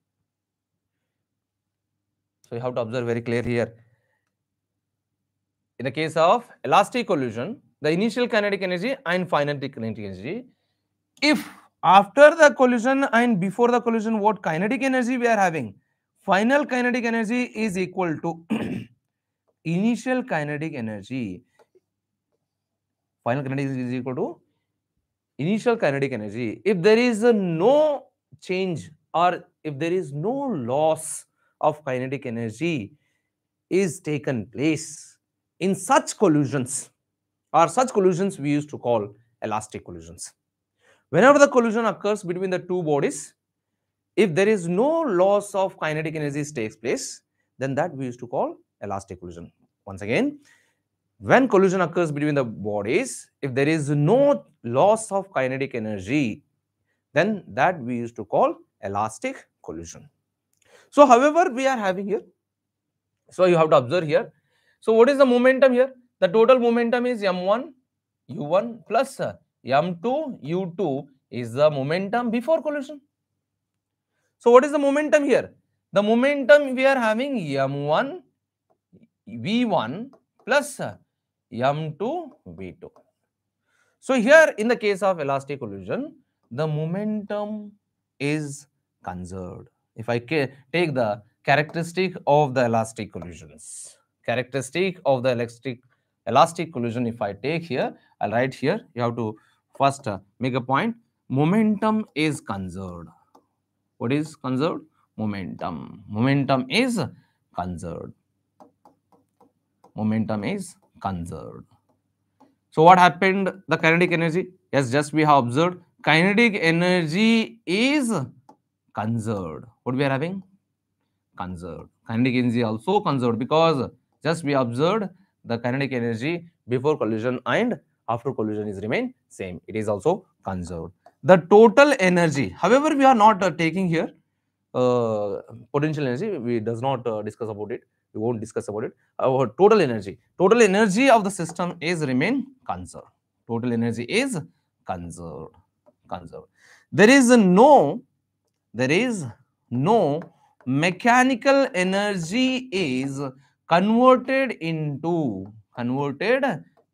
So you have to observe very clear here. In the case of elastic collision, the initial kinetic energy and final kinetic energy, if after the collision and before the collision, what kinetic energy we are having, final kinetic energy is equal to initial kinetic energy. Final kinetic energy is equal to initial kinetic energy. If there is no change or if there is no loss of kinetic energy is taken place in such collisions or such collisions we used to call elastic collisions. Whenever the collision occurs between the two bodies, if there is no loss of kinetic energy takes place, then that we used to call elastic collision. Once again, when collision occurs between the bodies, if there is no loss of kinetic energy, then that we used to call elastic collision. So, however, we are having here, so you have to observe here. So, what is the momentum here? The total momentum is m1 u1 plus uh, m2 u2 is the momentum before collision. So, what is the momentum here? The momentum we are having m1 v1 plus m2 v2. So, here in the case of elastic collision, the momentum is conserved. If I take the characteristic of the elastic collisions, characteristic of the elastic elastic collision, if I take here, I'll write here, you have to first uh, make a point, momentum is conserved. What is conserved? Momentum. Momentum is conserved. Momentum is conserved. So what happened? The kinetic energy, yes, just we have observed, kinetic energy is conserved. What we are having? Conserved. Kinetic energy also conserved because just we observed the kinetic energy before collision and after collision is remain same. It is also conserved. The total energy, however, we are not uh, taking here uh, potential energy. We does not uh, discuss about it. We won't discuss about it. Our total energy, total energy of the system is remain conserved. Total energy is conserved. Conserved. There is no, there is no mechanical energy is converted into converted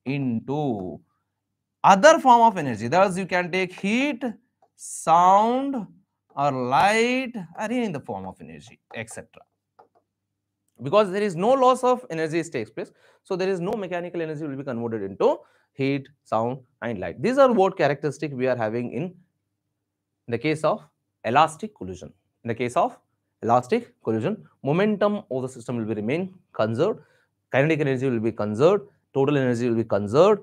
into other form of energy. Thus you can take heat sound or light or in the form of energy etc because there is no loss of energy takes place so there is no mechanical energy will be converted into heat sound and light. These are what characteristic we are having in the case of elastic collision. In the case of elastic collision, momentum of the system will be remain conserved, kinetic energy will be conserved, total energy will be conserved.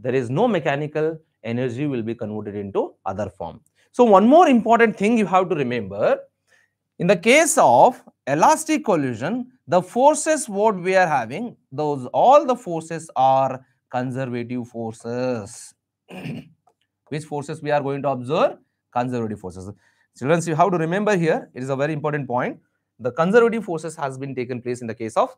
There is no mechanical energy will be converted into other form. So one more important thing you have to remember, in the case of elastic collision, the forces what we are having, those all the forces are conservative forces. Which forces we are going to observe? Conservative forces. Children, you have to remember here, it is a very important point. The conservative forces has been taken place in the case of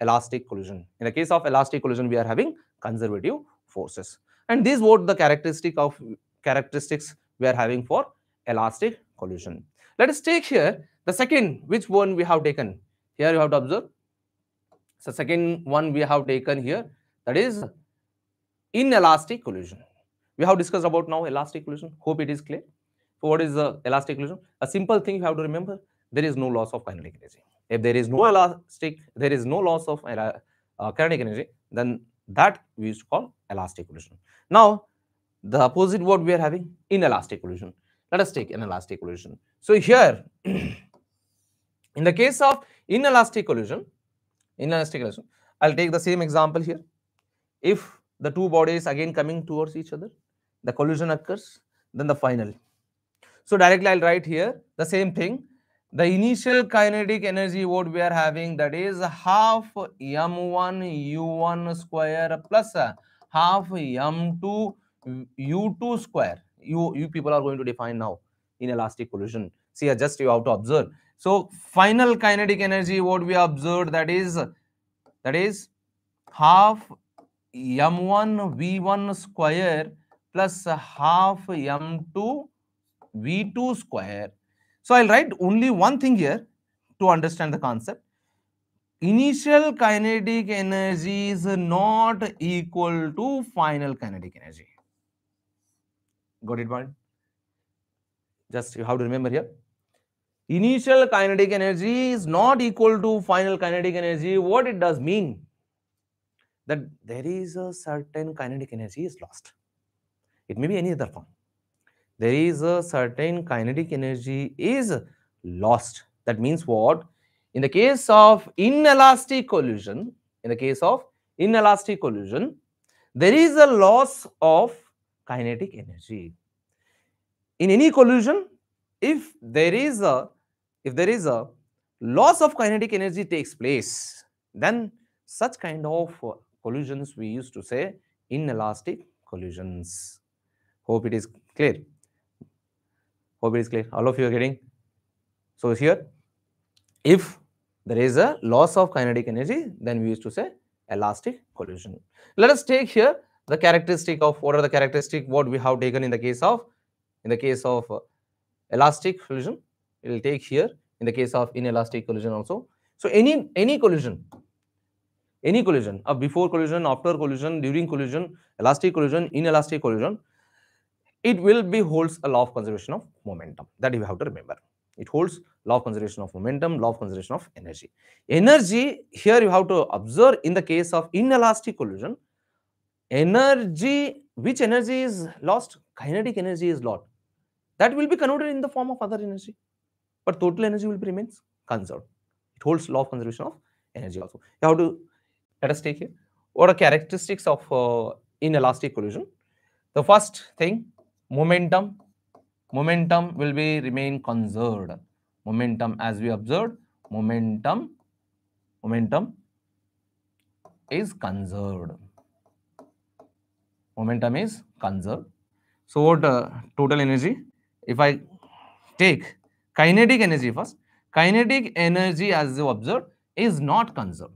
elastic collision. In the case of elastic collision, we are having conservative forces. And these what the characteristic of characteristics we are having for elastic collision. Let us take here the second, which one we have taken. Here you have to observe. So second one we have taken here, that is inelastic collision. We have discussed about now elastic collision. Hope it is clear. So what is the elastic collision? A simple thing you have to remember, there is no loss of kinetic energy. If there is no elastic, there is no loss of uh, kinetic energy, then that we used to call elastic collision. Now, the opposite what we are having, inelastic collision. Let us take inelastic collision. So here, in the case of inelastic collision, inelastic collision, I'll take the same example here. If the two bodies again coming towards each other, the collision occurs, then the final. So directly I'll write here the same thing. The initial kinetic energy what we are having that is half m1 u1 square plus half m2 u2 square. You, you people are going to define now in elastic collision. See, just you have to observe. So final kinetic energy what we observed that is that is half m1 v1 square plus half m2 v2 square. So I'll write only one thing here to understand the concept. Initial kinetic energy is not equal to final kinetic energy. Got it, point? Just you have to remember here. Initial kinetic energy is not equal to final kinetic energy. What it does mean? That there is a certain kinetic energy is lost. It may be any other form there is a certain kinetic energy is lost. That means what? In the case of inelastic collision, in the case of inelastic collision, there is a loss of kinetic energy. In any collision, if there is a if there is a loss of kinetic energy takes place, then such kind of collisions we used to say inelastic collisions. Hope it is clear. Hope it is clear. All of you are getting. So here, if there is a loss of kinetic energy, then we used to say elastic collision. Let us take here the characteristic of what are the characteristic what we have taken in the case of in the case of uh, elastic collision. We will take here in the case of inelastic collision also. So any any collision, any collision, a before collision, after collision, during collision, elastic collision, inelastic collision, it will be holds a law of conservation of momentum that you have to remember. It holds law of conservation of momentum law of conservation of energy. Energy here you have to observe in the case of inelastic collision. Energy which energy is lost? Kinetic energy is lost. That will be converted in the form of other energy. But total energy will be remains conserved. It holds law of conservation of energy also. You have to let us take here. What are characteristics of uh, inelastic collision? The first thing momentum. Momentum will be remain conserved. Momentum as we observed momentum momentum is conserved. Momentum is conserved. So what uh, total energy? If i take kinetic energy first kinetic energy as you observed is not conserved.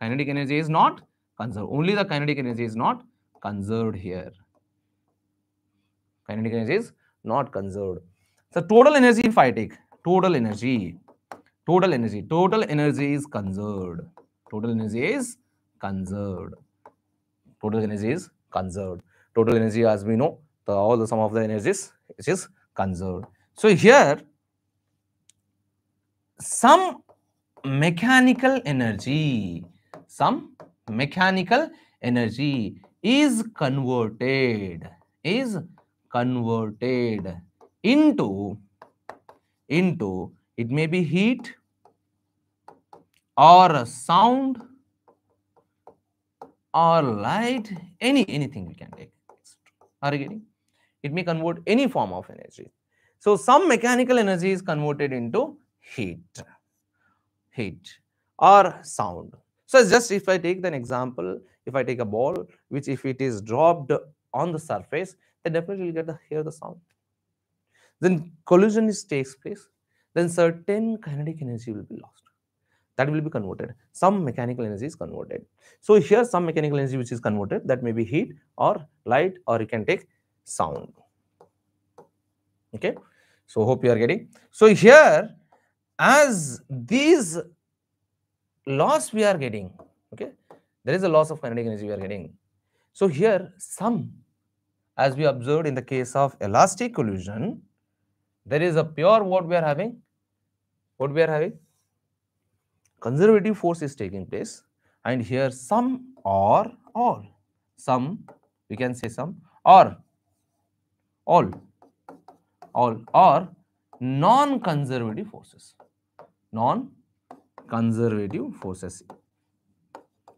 Kinetic energy is not conserved. Only the kinetic energy is not conserved here kinetic energy is not conserved. So total energy if I take, total energy, total energy, total energy is conserved. Total energy is conserved. Total energy is conserved. Total energy as we know, the, all the sum of the energies is conserved. So here, some mechanical energy, some mechanical energy is converted, is converted into into it may be heat or sound or light any anything we can take. Are you getting? It may convert any form of energy. So some mechanical energy is converted into heat heat or sound. So just if I take an example, if I take a ball, which if it is dropped on the surface, then definitely you'll get the hear the sound. Then collision is takes place, then certain kinetic energy will be lost. That will be converted. Some mechanical energy is converted. So here some mechanical energy which is converted that may be heat or light or you can take sound. Okay. So hope you are getting. So here as these loss we are getting, okay, there is a loss of kinetic energy we are getting. So here some as we observed in the case of elastic collision, there is a pure what we are having, what we are having, conservative force is taking place and here some or all, some we can say some or all, all or non-conservative forces, non-conservative forces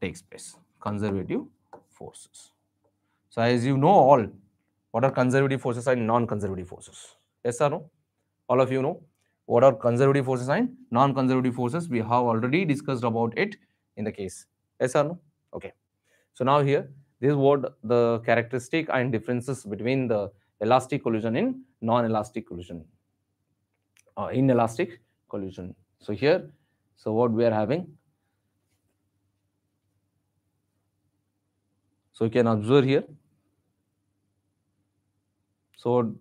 takes place, conservative forces. So as you know all, what are conservative forces and non-conservative forces? Yes or no? All of you know what are conservative forces and non-conservative forces? We have already discussed about it in the case. Yes or no? Okay. So now here, this is what the characteristic and differences between the elastic collision in non-elastic collision, uh, inelastic collision. So here, so what we are having, so you can observe here. So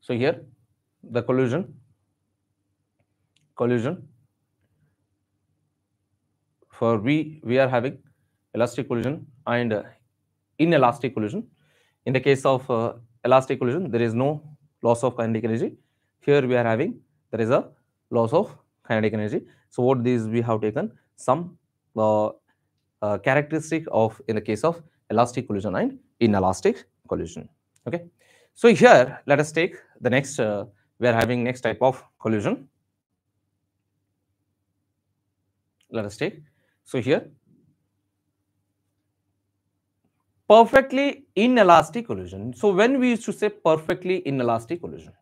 So here the collision, collision for V we are having elastic collision and uh, inelastic collision. In the case of uh, elastic collision, there is no loss of kinetic energy. Here we are having there is a loss of kinetic energy. So what these we have taken some uh, uh, characteristic of in the case of elastic collision and inelastic collision. Okay. So here, let us take the next, uh, we are having next type of collision. Let us take, so here, perfectly inelastic collision. So when we used to say perfectly inelastic collision,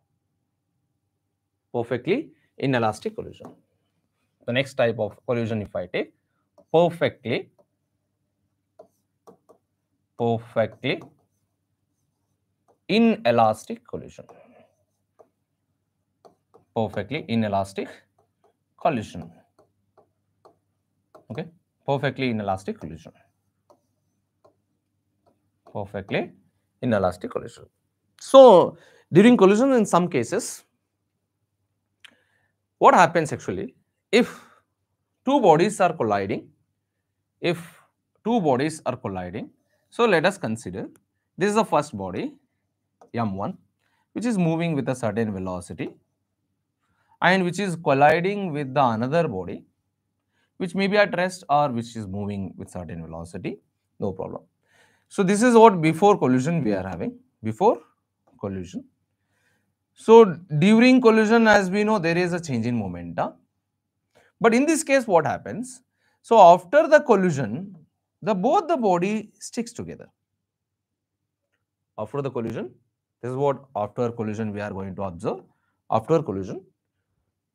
perfectly inelastic collision. The next type of collision if I take, perfectly, perfectly inelastic collision. Perfectly inelastic collision. Okay, perfectly inelastic collision. Perfectly inelastic collision. So, during collision in some cases, what happens actually if two bodies are colliding, if two bodies are colliding, so let us consider this is the first body m1 which is moving with a certain velocity and which is colliding with the another body which may be at rest or which is moving with certain velocity. No problem. So this is what before collision we are having before collision. So during collision as we know there is a change in momentum. But in this case what happens? So after the collision the both the body sticks together after the collision this is what after collision we are going to observe. After collision,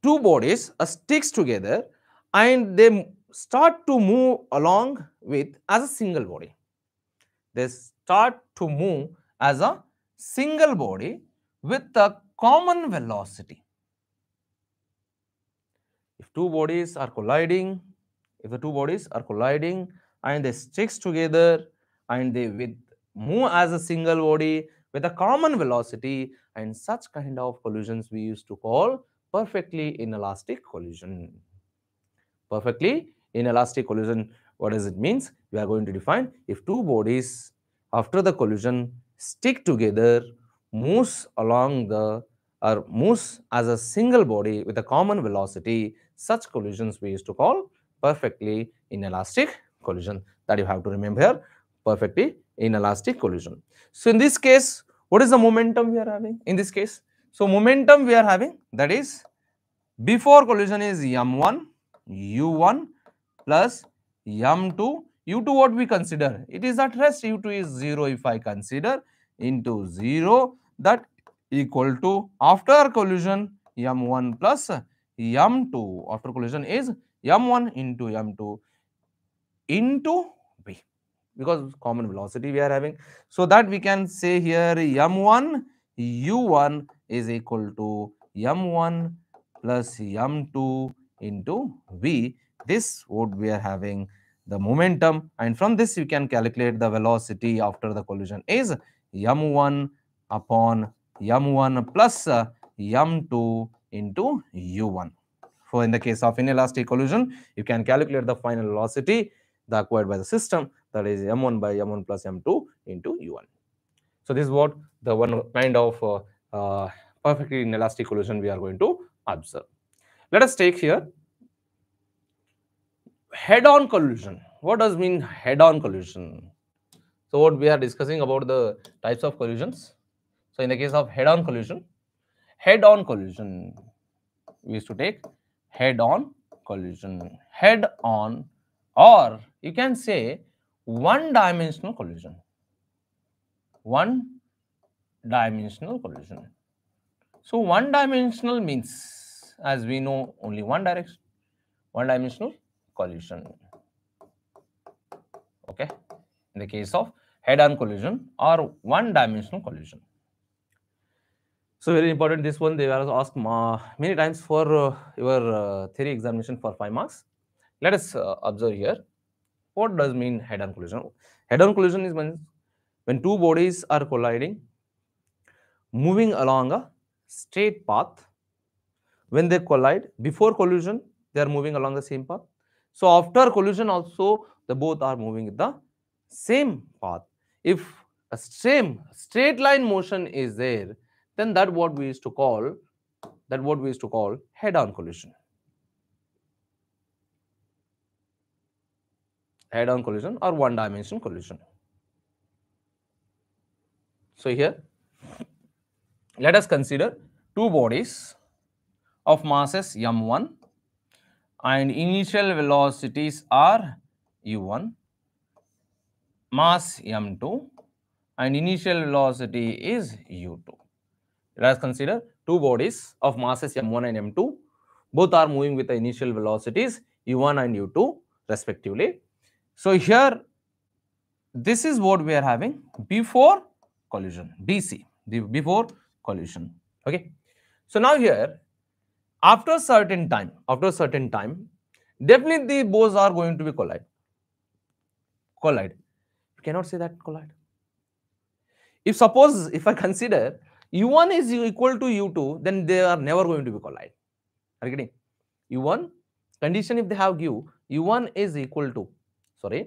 two bodies uh, sticks together and they start to move along with as a single body. They start to move as a single body with a common velocity. If two bodies are colliding, if the two bodies are colliding and they sticks together and they with move as a single body with a common velocity and such kind of collisions we used to call perfectly inelastic collision. Perfectly inelastic collision, what does it means? We are going to define if two bodies after the collision stick together, moves along the or moves as a single body with a common velocity, such collisions we used to call perfectly inelastic collision that you have to remember here perfectly inelastic collision. So in this case, what is the momentum we are having in this case? So momentum we are having that is before collision is m1, u1 plus m2. u2 what we consider? It is at rest u2 is 0 if I consider into 0 that equal to after collision m1 plus m2 after collision is m1 into m2 into v because common velocity we are having. So that we can say here m1 u1 is equal to m1 plus m2 into v. This would we are having the momentum and from this you can calculate the velocity after the collision is m1 upon m1 plus uh, m2 into u1. For in the case of inelastic collision, you can calculate the final velocity the acquired by the system that is m1 by m1 plus m2 into u1. So this is what the one kind of uh, uh, perfectly inelastic collision we are going to observe. Let us take here head-on collision. What does mean head-on collision? So what we are discussing about the types of collisions. So in the case of head-on collision, head-on collision, we used to take head-on collision, head-on, or you can say one-dimensional collision, one-dimensional collision. So one-dimensional means, as we know, only one direction, one-dimensional collision. Okay, in the case of head-on collision or one-dimensional collision. So very important this one they were asked many times for uh, your uh, theory examination for 5 marks. Let us uh, observe here what does mean head-on collision. Head-on collision is when, when two bodies are colliding moving along a straight path. When they collide before collision they are moving along the same path. So after collision also the both are moving the same path. If a same straight line motion is there then that what we used to call that what we used to call head-on collision. Head-on collision or one-dimension collision. So here, let us consider two bodies of masses m1 and initial velocities are u1, mass m2 and initial velocity is u2. Let us consider two bodies of masses m1 and m2. Both are moving with the initial velocities u1 and u2 respectively. So here, this is what we are having before collision, BC, the before collision. Okay. So now here, after a certain time, after a certain time, definitely both are going to be collide. Collide. You cannot say that collide. If suppose, if I consider u1 is equal to u2, then they are never going to be collide. Are you getting? u1 condition if they have give u1 is equal to sorry.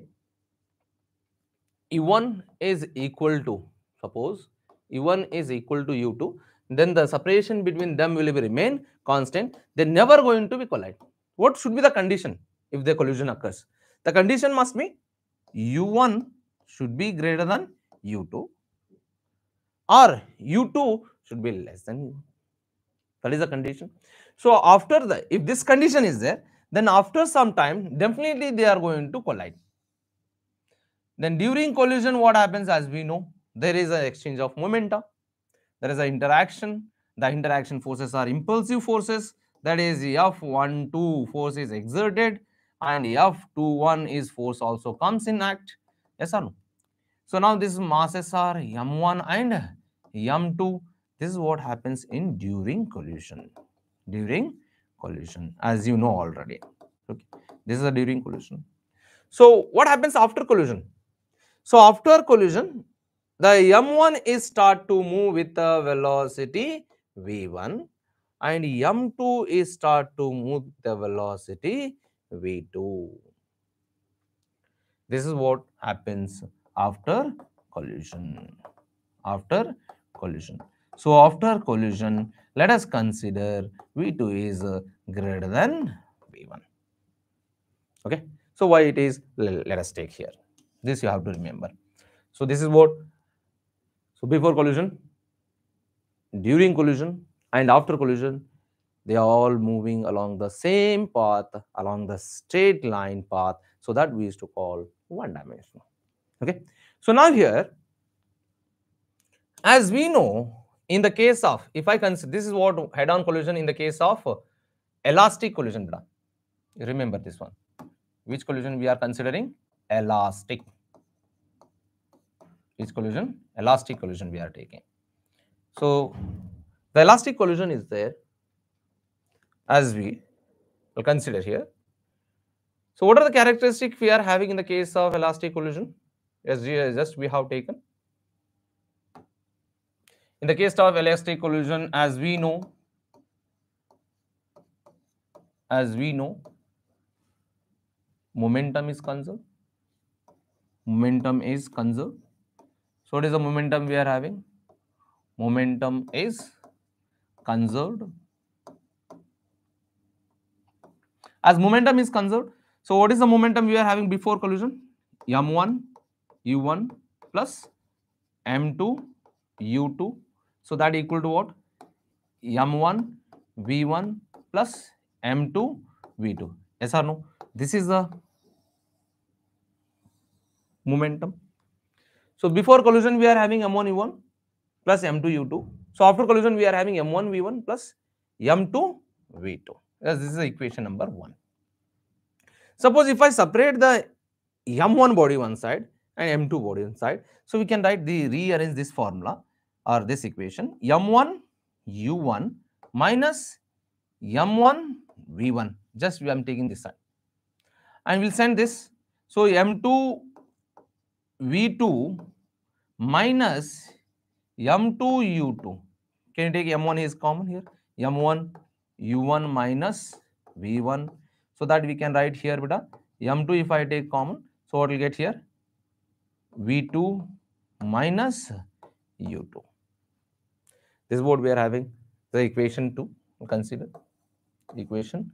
U1 is equal to suppose u1 is equal to u2 then the separation between them will be remain constant. They're never going to be collide. What should be the condition if the collision occurs? The condition must be u1 should be greater than u2 or u2 should be less than u1 that is the condition. So after the if this condition is there then after some time definitely they are going to collide then during collision what happens? As we know there is an exchange of momentum. There is an interaction. The interaction forces are impulsive forces. That is f12 force is exerted and f21 is force also comes in act. Yes or no? So now these masses are m1 and m2 this is what happens in during collision. During collision as you know already. Okay. This is a during collision. So what happens after collision so after collision the m1 is start to move with the velocity v1 and m2 is start to move the velocity v2 this is what happens after collision. After collision. So after collision let us consider v2 is greater than v1 okay? So why it is? Let us take here this you have to remember so this is what so before collision during collision and after collision they are all moving along the same path along the straight line path so that we used to call one dimensional okay so now here as we know in the case of, if I consider, this is what head-on collision in the case of uh, elastic collision. Remember this one. Which collision we are considering? Elastic. Which collision? Elastic collision we are taking. So the elastic collision is there as we will consider here. So what are the characteristics we are having in the case of elastic collision? As uh, just we have taken. In the case of elastic collision, as we know, as we know, momentum is conserved. Momentum is conserved. So what is the momentum we are having? Momentum is conserved. As momentum is conserved, so what is the momentum we are having before collision? m1 u1 plus m2 u2 so that equal to what? m1 v1 plus m2 v2. Yes or no? This is the momentum. So before collision we are having m1 u1 plus m2 u2. So after collision we are having m1 v1 plus m2 v2. Yes, this is equation number 1. Suppose if I separate the m1 body one side and m2 body one side, so we can write the rearrange this formula or this equation m1 u1 minus m1 v1 just I am taking this side and we'll send this so m2 v2 minus m2 u2 can you take m1 is common here? M1 u1 minus v1 so that we can write here beta. M2 if I take common so what will get here? V2 minus u2 this is what we are having. The equation 2 consider. Equation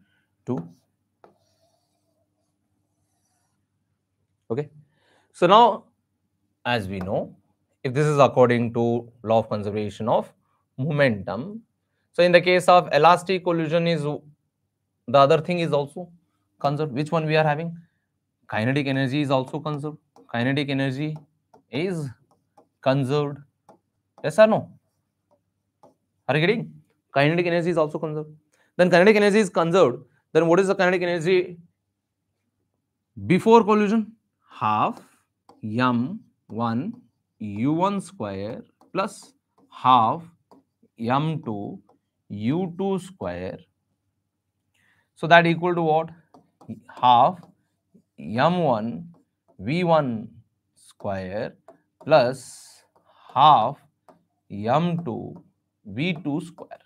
2 okay. So now as we know if this is according to law of conservation of momentum so in the case of elastic collision is the other thing is also conserved which one we are having kinetic energy is also conserved kinetic energy is conserved yes or no are you getting? Kinetic energy is also conserved. Then kinetic energy is conserved. Then what is the kinetic energy before collision? Half m1 u1 square plus half m2 u2 square. So that equal to what? Half m1 v1 square plus half m2 v2 square.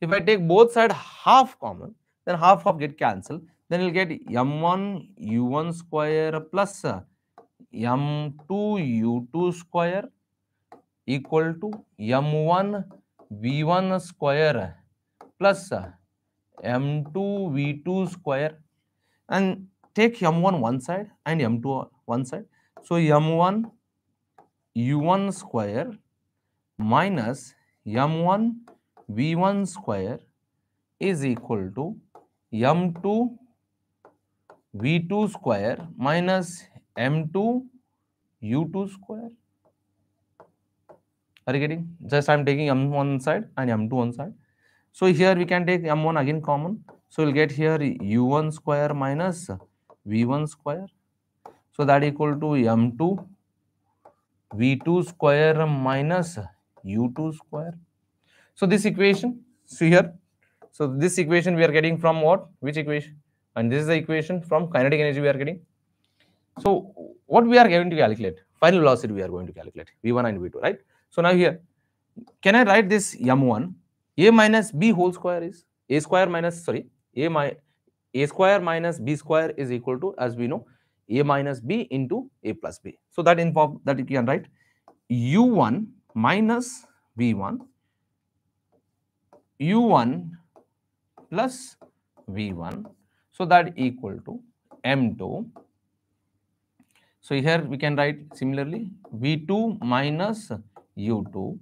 If I take both side half common, then half half get cancelled. Then you'll get m1 u1 square plus m2 u2 square equal to m1 v1 square plus m2 v2 square and take m1 one side and m2 one side. So m1 u1 square minus m1 v1 square is equal to m2 v2 square minus m2 u2 square. Are you getting? Just I am taking m1 side and m2 one side. So here we can take m1 again common. So we'll get here u1 square minus v1 square. So that equal to m2 v2 square minus u2 square. So this equation, see here. So this equation we are getting from what? Which equation? And this is the equation from kinetic energy we are getting. So what we are going to calculate? Final velocity we are going to calculate, v1 and v2, right? So now here, can I write this m1? a minus b whole square is a square minus, sorry, a, my, a square minus b square is equal to, as we know, a minus b into a plus b. So that in form that you can write u1 minus v1 u1 plus v1 so that equal to m2 so here we can write similarly V2 minus U2,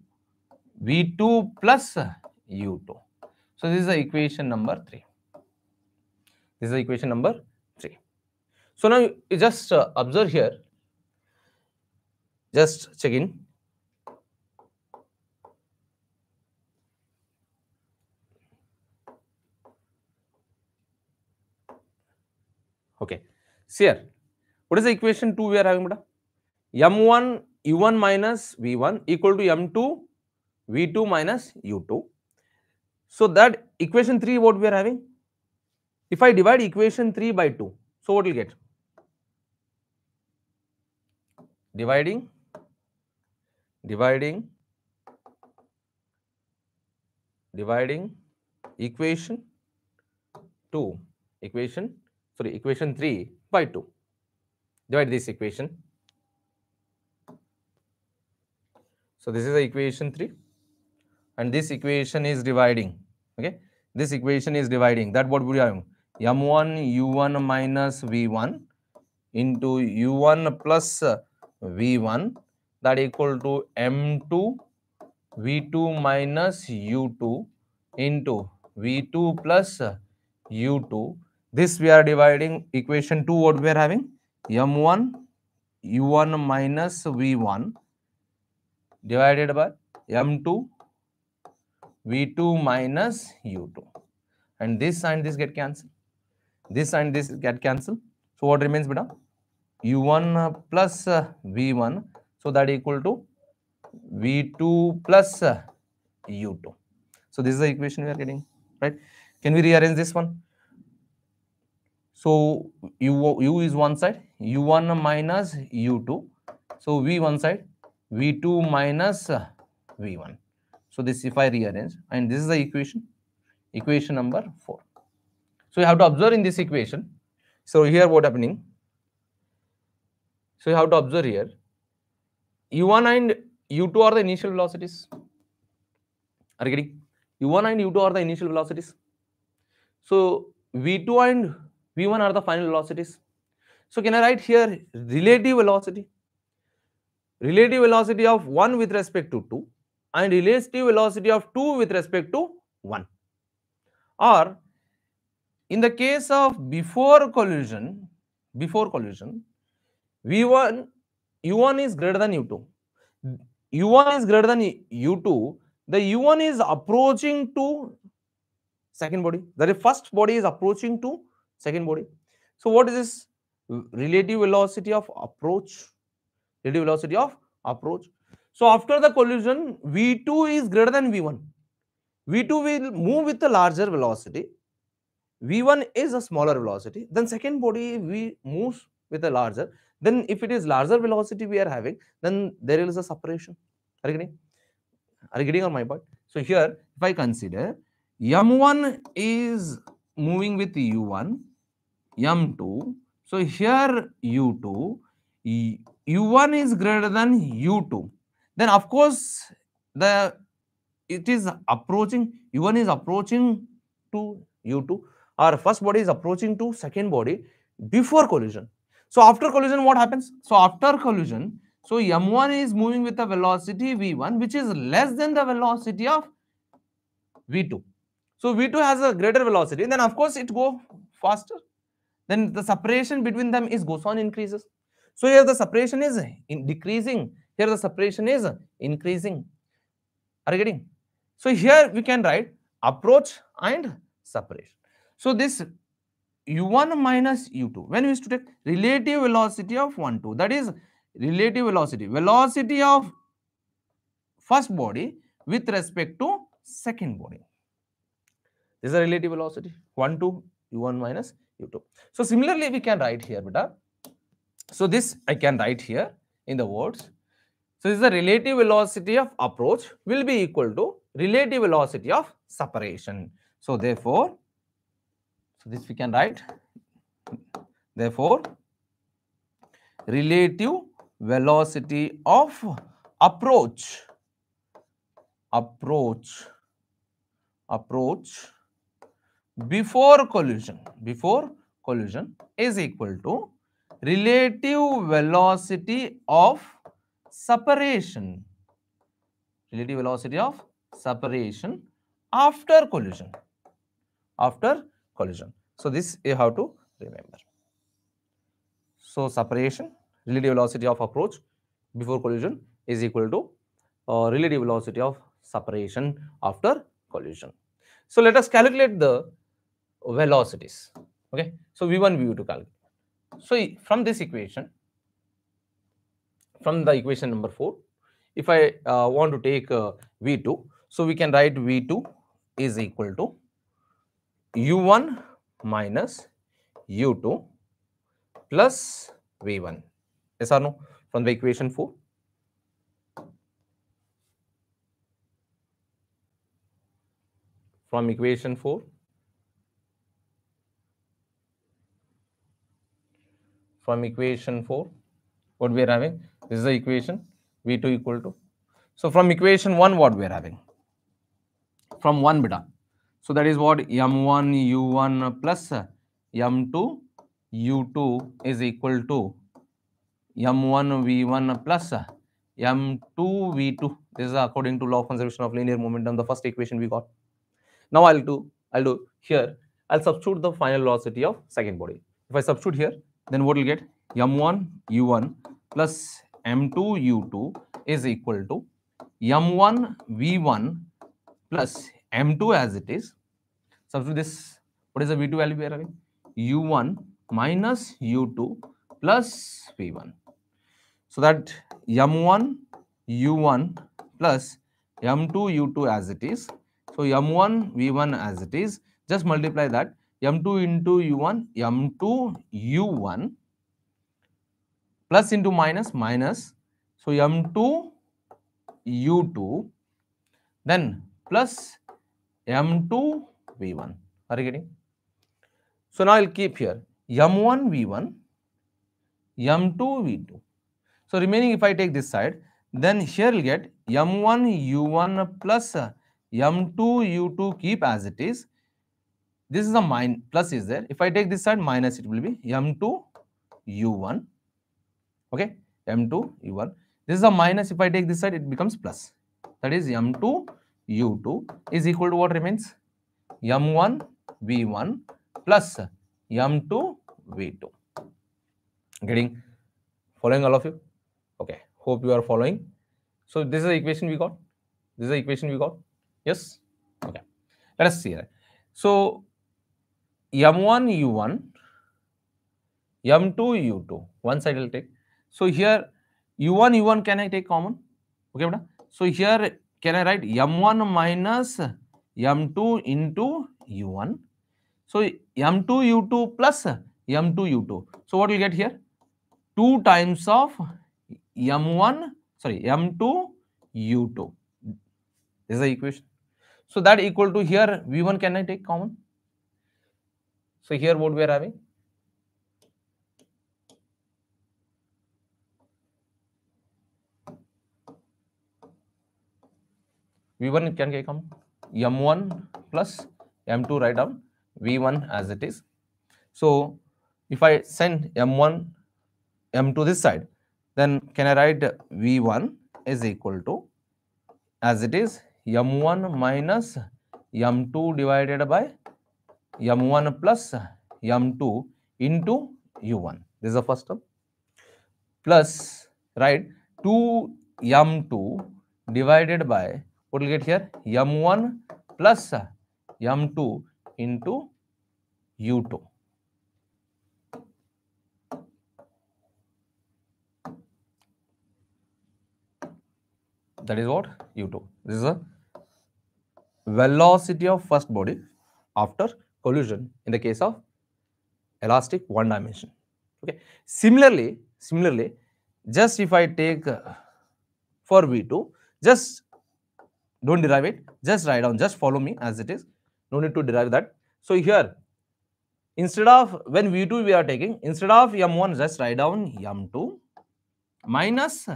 V2 plus U2. So this is the equation number 3. This is the equation number 3. So now you just uh, observe here, just check in. Okay, see here what is the equation 2 we are having? Beta? m1 u1 minus v1 equal to m2 v2 minus u2. So that equation 3 what we are having? If I divide equation 3 by 2, so what will get? Dividing, dividing, dividing equation 2, equation, sorry, equation 3 by 2. Divide this equation. So this is the equation 3 and this equation is dividing, okay? This equation is dividing, that what we you have? m1 u1 minus v1 into u1 plus uh, v1 that equal to m2 v2 minus u2 into v2 plus uh, u2 this we are dividing equation 2 what we are having m1 u1 minus v1 divided by m2 v2 minus u2 and this and this get cancelled. This and this get cancelled. So what remains beta u1 plus uh, v1 so that equal to v2 plus uh, u2 so this is the equation we are getting right? Can we rearrange this one so u, u is one side u1 minus u2 so v one side v2 minus uh, v1 so this if i rearrange and this is the equation equation number 4 so you have to observe in this equation. So here what happening? So you have to observe here. U1 and U2 are the initial velocities. Are you getting? U1 and U2 are the initial velocities. So V2 and V1 are the final velocities. So can I write here relative velocity? Relative velocity of 1 with respect to 2 and relative velocity of 2 with respect to 1. Or in the case of before collision, before collision, V1, U1 is greater than U2. U1 is greater than U2. The U1 is approaching to second body. The first body is approaching to second body. So what is this relative velocity of approach? Relative velocity of approach. So after the collision, V2 is greater than V1. V2 will move with a larger velocity v1 is a smaller velocity then second body V moves with a larger then if it is larger velocity we are having then there is a separation are you getting are you getting on my point so here if i consider m1 is moving with u1 m2 so here u2 u1 is greater than u2 then of course the it is approaching u1 is approaching to u2 our first body is approaching to second body before collision. So after collision, what happens? So after collision, so m1 is moving with a velocity v1, which is less than the velocity of v2. So v2 has a greater velocity, then of course it go faster. Then the separation between them is goes on increases. So here the separation is in decreasing. Here the separation is increasing. Are you getting? So here we can write approach and separation. So this u1 minus u2, when we used to take relative velocity of 1, 2, that is relative velocity, velocity of first body with respect to second body. This is a relative velocity, 1, 2, u1 minus u2. So similarly, we can write here, beta. So this I can write here in the words. So this is the relative velocity of approach will be equal to relative velocity of separation. So therefore, so this we can write. Therefore, relative velocity of approach, approach, approach before collision, before collision is equal to relative velocity of separation, relative velocity of separation after collision, after collision. So this you have to remember. So separation, relative velocity of approach before collision is equal to uh, relative velocity of separation after collision. So let us calculate the velocities. Okay. So V1, V2 to calculate. So from this equation, from the equation number 4, if I uh, want to take uh, V2, so we can write V2 is equal to U1 minus U2 plus V1. Yes or no? From the equation 4. From equation 4. From equation 4, what we are having? This is the equation V2 equal to. So from equation 1, what we are having? From 1 beta. So that is what M1 U1 plus M2 U2 is equal to M1 V1 plus M2 V2. This is according to law of conservation of linear momentum, the first equation we got. Now I'll do, I'll do here, I'll substitute the final velocity of second body. If I substitute here, then what will get? M1 U1 plus M2 U2 is equal to M1 V1 plus M2 as it is. Substitute this. What is the V2 value we are having? U1 minus U2 plus V1. So that M1 U1 plus M2 U2 as it is. So M1 V1 as it is. Just multiply that M2 into U1, M2 U1 plus into minus minus. So M2 U2 then plus M2 V1. Are you getting? So now I'll keep here M1 V1, M2 V2. So remaining if I take this side, then here will get M1 U1 plus uh, M2 U2 keep as it is. This is a plus is there. If I take this side minus, it will be M2 U1. Okay, M2 U1. This is a minus. If I take this side, it becomes plus. That is M2 U2 is equal to what remains? M1 V1 plus M2 V2. Getting following all of you? Okay, hope you are following. So this is the equation we got. This is the equation we got. Yes. Okay. Let us see. So M1 U1, M2 U2. One side will take. So here U1 U1 can I take common? Okay, beta? So here can I write M1 minus M2 into U1. So M2 U2 plus M2 U2. So what will get here? 2 times of M1, sorry, M2 U2. This is the equation. So that equal to here V1 can I take common? So here what we are having? V1 can come? M1 plus M2 write down V1 as it is. So if I send M1, M2 this side, then can I write V1 is equal to as it is M1 minus M2 divided by M1 plus M2 into U1. This is the first term. Plus, right, 2 M2 divided by what will get here? M1 plus M2 into U2. That is what? U2. This is the velocity of first body after collision in the case of elastic one dimension. Okay. Similarly, similarly, just if I take uh, for V2, just don't derive it, just write down, just follow me as it is. No need to derive that. So here, instead of when V2 we are taking, instead of M1, just write down M2 minus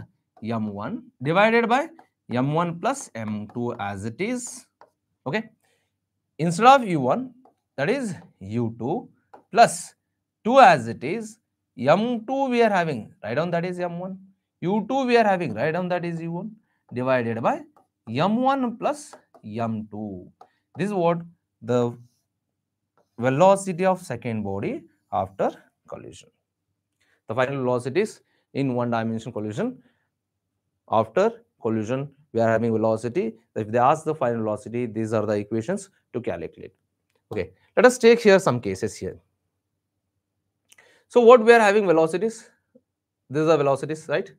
M1 divided by M1 plus M2 as it is. Okay. Instead of U1, that is U2 plus 2 as it is. M2 we are having, write down that is M1. U2 we are having, write down that is U1 divided by M1 plus M2. This is what the velocity of second body after collision. The final velocities in one dimension collision. After collision, we are having velocity. If they ask the final velocity, these are the equations to calculate. Okay, let us take here some cases here. So what we are having velocities? These are velocities, right?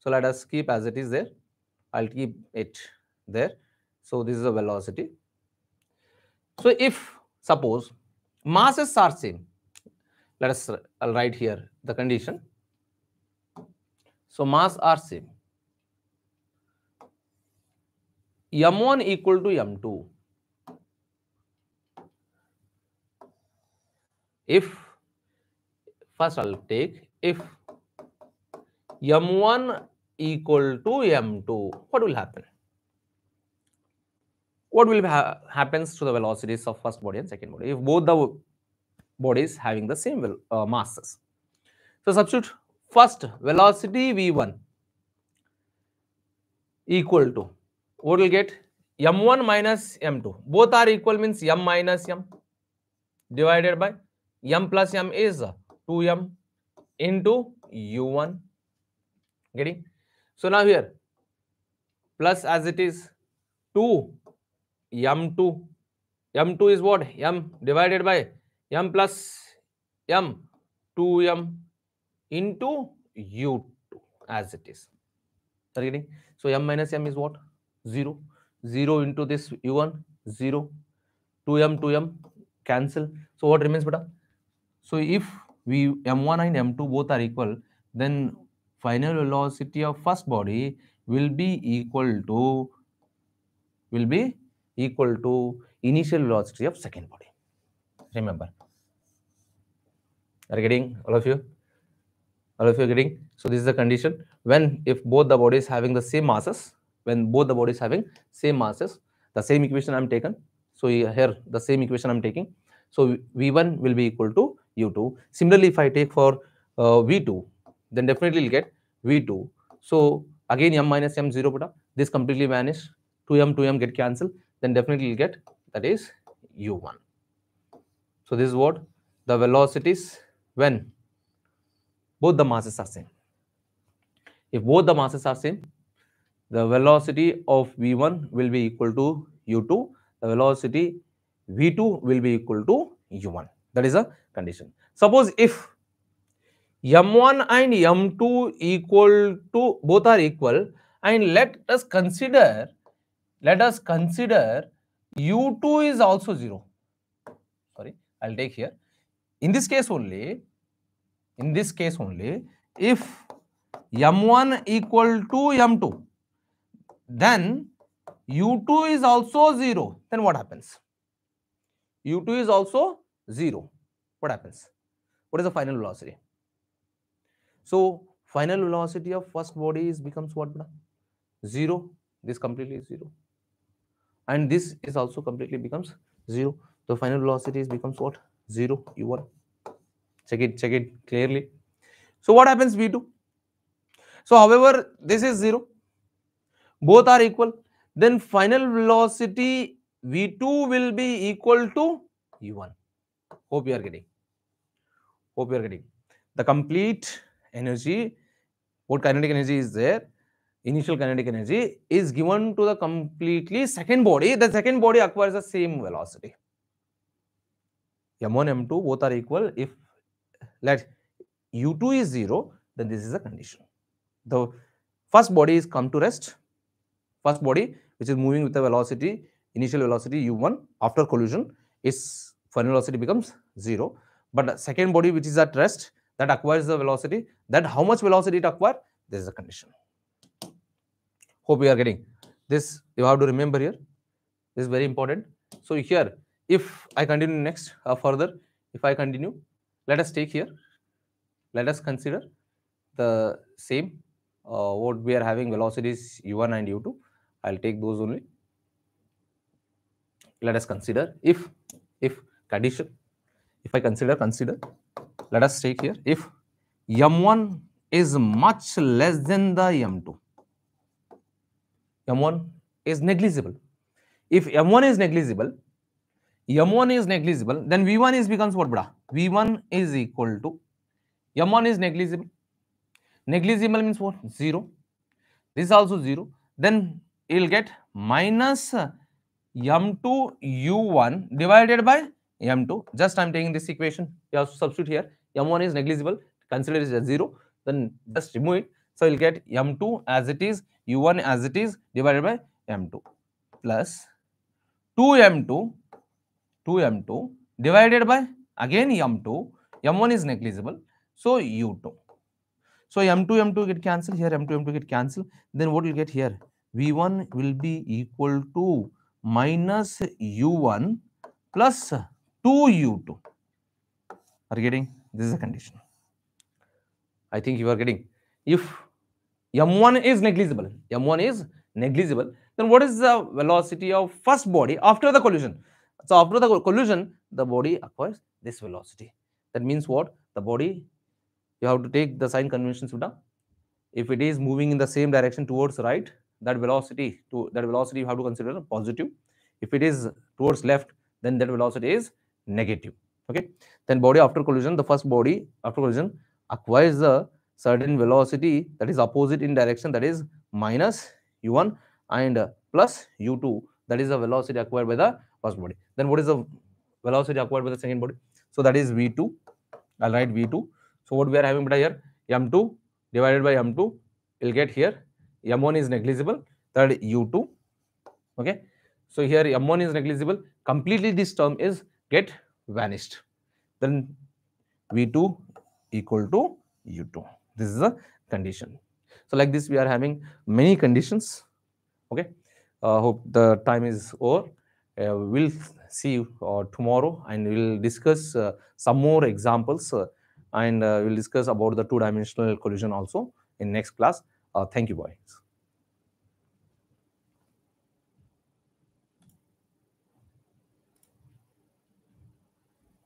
So let us keep as it is there. I'll keep it there. So this is a velocity. So if suppose masses are same, let us I'll write here the condition. So mass are same. m1 equal to m2. If first I'll take if m1 equal to m2, what will happen? What will ha happens to the velocities of first body and second body if both the bodies having the same uh, masses? So substitute first velocity v1 equal to what will get m1 minus m2 both are equal means m minus m divided by m plus m is 2m into u1 getting so now here plus as it is 2 m2 m2 is what? M divided by m plus m 2m into u2 as it is. Are getting so m minus m is what? 0 0 into this u1 0 2m 2m cancel. So what remains beta so if we m1 and m2 both are equal then final velocity of first body will be equal to will be equal to initial velocity of second body. Remember. Are getting all of you? All of you are getting? So this is the condition. When if both the bodies having the same masses when both the bodies having same masses the same equation i'm taken so here the same equation i'm taking so v1 will be equal to u2 similarly if i take for uh, v2 then definitely you'll get v2 so again m minus m 0 put up this completely vanish 2m 2m get cancelled. Then definitely you'll get that is u1 so this is what the velocities when both the masses are same. If both the masses are same the velocity of v1 will be equal to u2 the velocity v2 will be equal to u1 that is a condition. Suppose if m1 and m2 equal to both are equal and let us consider let us consider u2 is also 0 sorry i'll take here. In this case only in this case only if m1 equal to m2 then u2 is also 0 then what happens u2 is also 0 what happens? What is the final velocity? So final velocity of first body is becomes what 0 this completely is 0 and this is also completely becomes 0 the final velocity is becomes what? 0 u1 check it check it clearly. So what happens v2 so however this is 0 both are equal. Then final velocity v2 will be equal to u1 hope you are getting. Hope you are getting. The complete energy what kinetic energy is there? Initial kinetic energy is given to the completely second body. The second body acquires the same velocity. M1 m2 both are equal. If let u2 is 0 then this is a condition. The first body is come to rest. First body which is moving with the velocity initial velocity u1 after collision its final velocity becomes 0 but the second body which is at rest that acquires the velocity that how much velocity it acquire? This is a condition. Hope you are getting. This you have to remember here. This is very important. So here if i continue next uh, further if i continue let us take here. Let us consider the same uh, what we are having velocities u1 and u2 i'll take those only let us consider if if condition if i consider consider. Let us take here if m1 is much less than the m2 m1 is negligible. If m1 is negligible m1 is negligible then v1 is becomes what bada v1 is equal to m1 is negligible. Negligible means what? 0 this is also 0 then you'll get minus m2 u1 divided by m2 just i'm taking this equation. You have to substitute here. M1 is negligible. Consider it as 0 then just remove it. So you'll get m2 as it is u1 as it is divided by m2 plus 2m2 2m2 divided by again m2 m1 is negligible. So u2 so m2 m2 get cancelled. Here m2 m2 get cancelled. Then what will get here? V1 will be equal to minus u1 plus 2u2 are getting? This is a condition. I think you are getting. If m1 is negligible m1 is negligible then what is the velocity of first body after the collision? So after the collision the body acquires this velocity. That means what? The body you have to take the sign convention Sudha. if it is moving in the same direction towards right that velocity to that velocity you have to consider positive. If it is towards left then that velocity is negative. Okay? Then body after collision the first body after collision acquires a certain velocity that is opposite in direction that is minus u1 and plus u2 that is the velocity acquired by the first body. Then what is the velocity acquired by the second body? So that is v2 i'll write v2 so what we are having here? M2 divided by m2 will get here m1 is negligible third u2 okay? So here m1 is negligible completely this term is get vanished. Then v2 equal to u2 this is a condition. So like this we are having many conditions okay? Uh, hope the time is over. Uh, we'll see you uh, tomorrow and we'll discuss uh, some more examples uh, and uh, we'll discuss about the two dimensional collision also in next class Uh, thank you boys